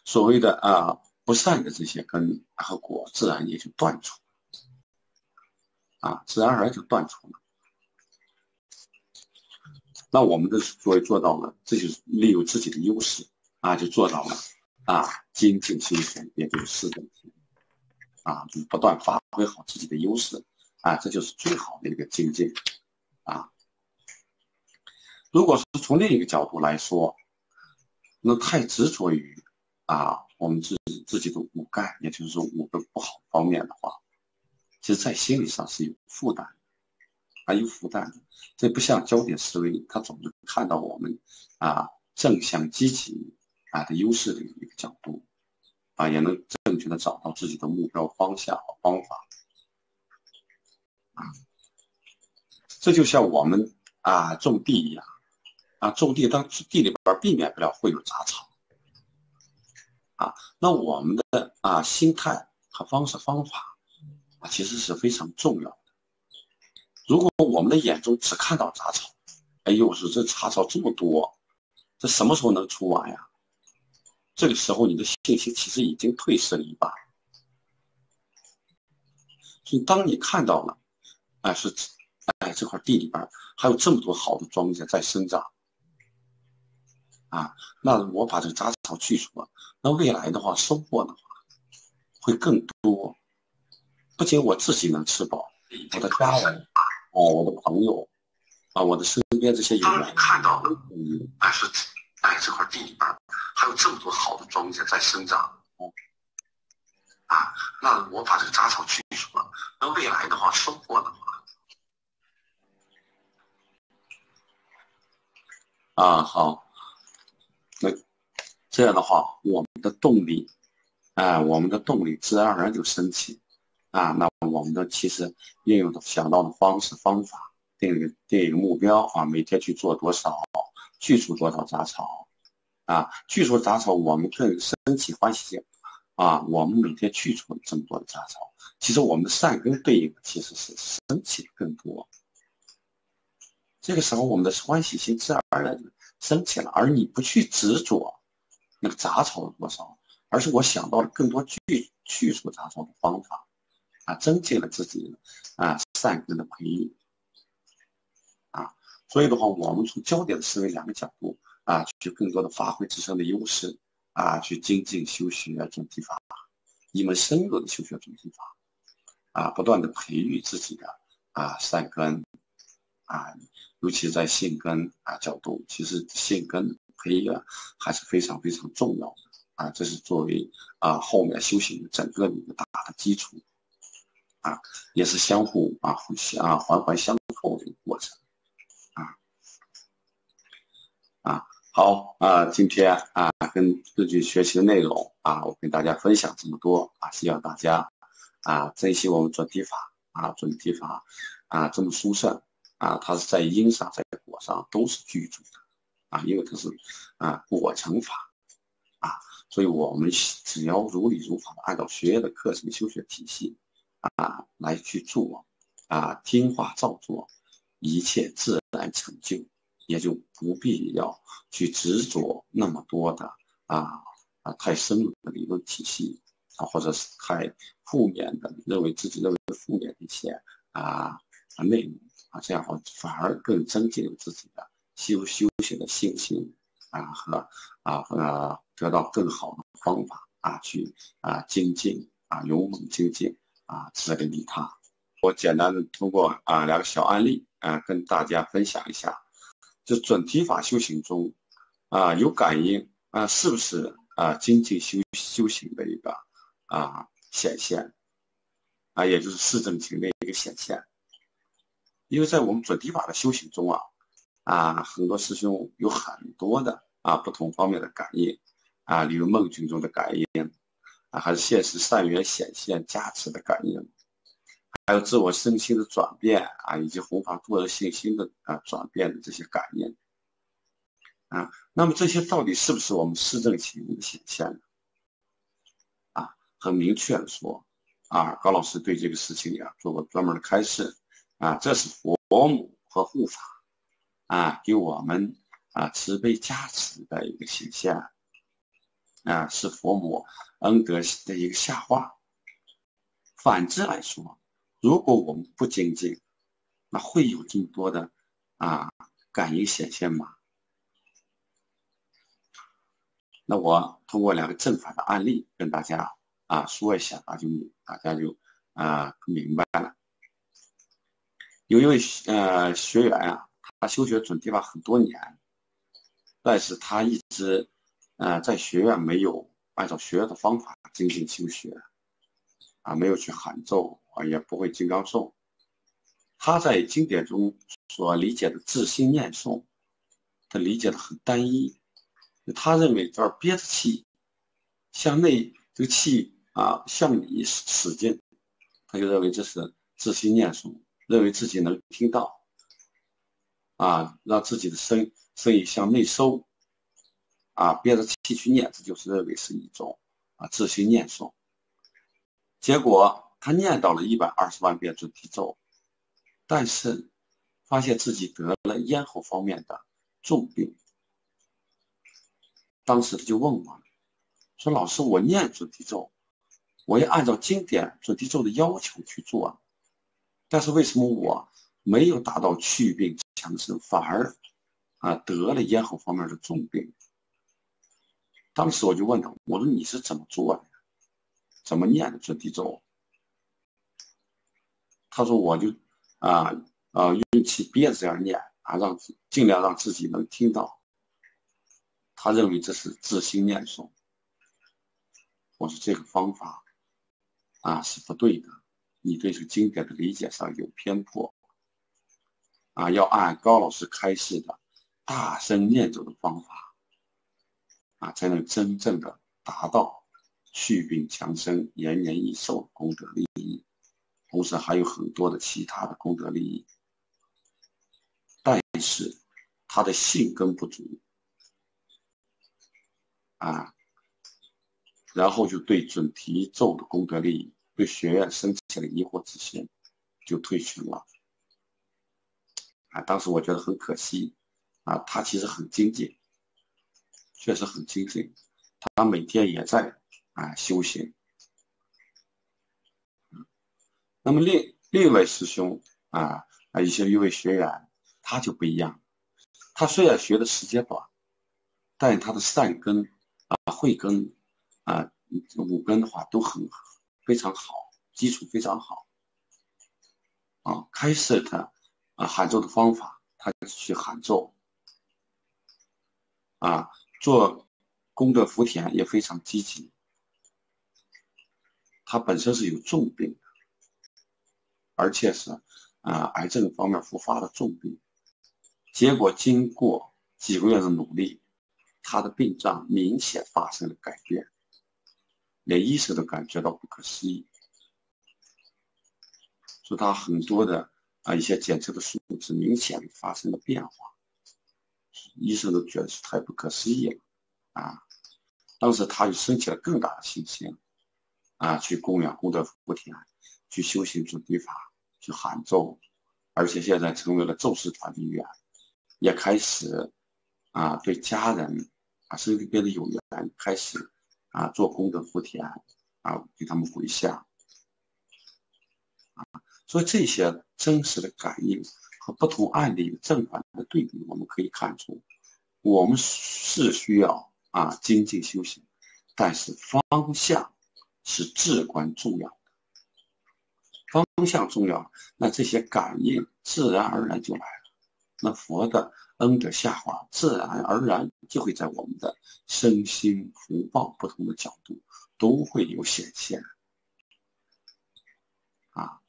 所谓的啊不善的这些根和果，自然也就断除。啊，自然而然就断除了。那我们的作为做到了，这就是利用自己的优势啊，就做到了啊，精进修行，也就是四正心啊，就不断发挥好自己的优势啊，这就是最好的一个境界啊。如果是从另一个角度来说，那太执着于啊，我们自自己的五盖，也就是说五个不好方面的话。其实，在心理上是有负担，还有负担的。这不像焦点思维，他总是看到我们啊正向积极啊的优势的一个角度，啊也能正确的找到自己的目标方向和方法。啊，这就像我们啊种地一样，啊种地当地里边避免不了会有杂草，啊，那我们的啊心态和方式方法。啊，其实是非常重要的。如果我们的眼中只看到杂草，哎呦，我说这杂草这么多，这什么时候能除完呀？这个时候你的信心其实已经退失了一半。所以当你看到了，哎是，哎这块地里边还有这么多好的庄稼在生长，啊，那我把这个杂草去除了，那未来的话收获的话会更多。不仅我自己能吃饱，我的家人，哦，我的朋友，啊，我的身边这些有人看到了，嗯，哎是，哎这块地里边还有这么多好的庄稼在生长，啊，那我把这个杂草去除了，那未来的话收获的话，啊好，那这样的话，我们的动力，哎，我们的动力自然而然就升起。啊，那我们的其实应用的想到的方式方法，定一个定一个目标啊，每天去做多少，去除多少杂草，啊，去除杂草，我们更升起欢喜，啊，我们每天去除这么多的杂草，其实我们的善根对应的其实是升起更多。这个时候，我们的欢喜心自然而然就升起了，而你不去执着那个杂草的多少，而是我想到了更多去去除杂草的方法。啊，增进了自己啊善根的培育啊，所以的话，我们从焦点思维两个角度啊，去更多的发挥自身的优势啊，去精进修学种地法，一门深入的修学种地法。啊，不断的培育自己的啊善根。啊，尤其在性根啊角度，其实性根培育还是非常非常重要的。啊，这是作为啊后面修行整个一个大的基础。啊，也是相互啊，互相啊，环环相扣的一个过程，啊啊，好啊，今天啊，跟根据学习的内容啊，我跟大家分享这么多啊，希望大家啊，珍惜我们准提法啊，准提法啊，这么殊胜啊，它是在因上在果上都是具足的啊，因为它是啊果成法啊，所以我们只要如理如法的按照学院的课程修学体系。啊，来去做，啊，听话照做，一切自然成就，也就不必要去执着那么多的啊啊太深入的理论体系啊，或者是太负面的，认为自己认为负面的一些啊啊内容啊，这样话反而更增进了自己的修修行的信心啊和啊和得到更好的方法啊去啊精进啊勇猛精进。啊，自利利他。我简单的通过啊两个小案例啊，跟大家分享一下，就准提法修行中啊有感应啊，是不是啊精进修修行的一个啊显现啊，也就是四正经的一个显现。因为在我们准提法的修行中啊啊，很多师兄有很多的啊不同方面的感应啊，例如梦境中的感应。啊，还是现实善缘显现加持的感应，还有自我身心的转变啊，以及弘法度人信心的啊转变的这些感应啊，那么这些到底是不是我们施正行的显现呢？啊，很明确的说，啊，高老师对这个事情呀做过专门的开示啊，这是佛母和护法啊给我们啊慈悲加持的一个显现啊，是佛母恩德的一个下化。反之来说，如果我们不精进，那会有这么多的啊感应显现吗？那我通过两个正反的案例跟大家啊说一下，那就大家就啊明白了。有一位呃学员啊，他修学准提法很多年，但是他一直呃在学院没有按照学院的方法精进修学。啊，没有去喊咒啊，也不会金刚颂。他在经典中所理解的自心念诵，他理解的很单一。他认为这儿憋着气，向内这个气啊向里使劲，他就认为这是自心念诵，认为自己能听到。啊，让自己的声声音向内收，啊，憋着气去念，这就是认为是一种啊自心念诵。结果他念到了一百二十万遍准提咒，但是发现自己得了咽喉方面的重病。当时他就问我，说：“老师，我念准提咒，我也按照经典准提咒的要求去做，但是为什么我没有达到去病强身，反而啊得了咽喉方面的重病？”当时我就问他，我说：“你是怎么做的？”怎么念的准提咒？他说：“我就啊啊用气憋着这样念啊，让尽量让自己能听到。”他认为这是自心念诵。我说这个方法啊是不对的，你对这个经典的理解上有偏颇啊，要按高老师开示的大声念咒的方法啊，才能真正的达到。祛病强身、延年益寿功德利益，同时还有很多的其他的功德利益，但是他的信根不足啊，然后就对准提咒的功德利益，对学院升起了疑惑之心，就退群了。啊，当时我觉得很可惜啊，他其实很精进，确实很精进，他每天也在。啊，修行。那么另另一位师兄啊啊，一些一位学员，他就不一样。他虽然学的时间短，但他的善根啊、慧根啊、五根的话都很非常好，基础非常好。啊，开设他啊喊咒的方法，他去喊咒。啊，做功德福田也非常积极。他本身是有重病的，而且是啊癌症方面复发的重病。结果经过几个月的努力，他的病状明显发生了改变，连医生都感觉到不可思议。说他很多的啊一些检测的数值明显发生了变化，医生都觉得是太不可思议了啊！当时他就升起了更大的信心。啊，去供养功德福田，去修行准提法，去喊咒，而且现在成为了咒师团的一员，也开始啊对家人啊身边的有缘开始啊做功德福田啊给他们回向啊，所以这些真实的感应和不同案例的正反的对比，我们可以看出，我们是需要啊精进修行，但是方向。是至关重要，方向重要，那这些感应自然而然就来了。那佛的恩德下滑，自然而然就会在我们的身心福报不同的角度都会有显现。啊，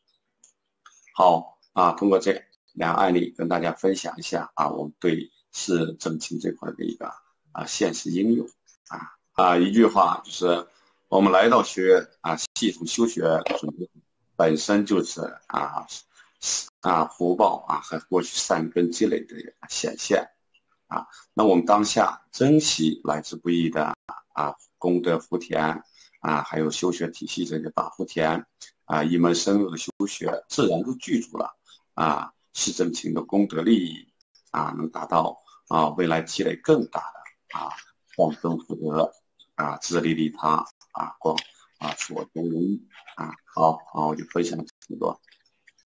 好啊，通过这两个案例跟大家分享一下啊，我们对是正清这块的一个啊现实应用啊啊，一句话就是。我们来到学啊，系统修学准备本身就是啊啊福报啊和过去善根积累的显现啊。那我们当下珍惜来之不易的啊功德福田啊，还有修学体系这个大福田啊，一门深入的修学，自然就具足了啊，是真情的功德利益啊，能达到啊未来积累更大的啊广增福德啊，自利利他啊光。啊，是我中人啊，好好，我就分享这么多。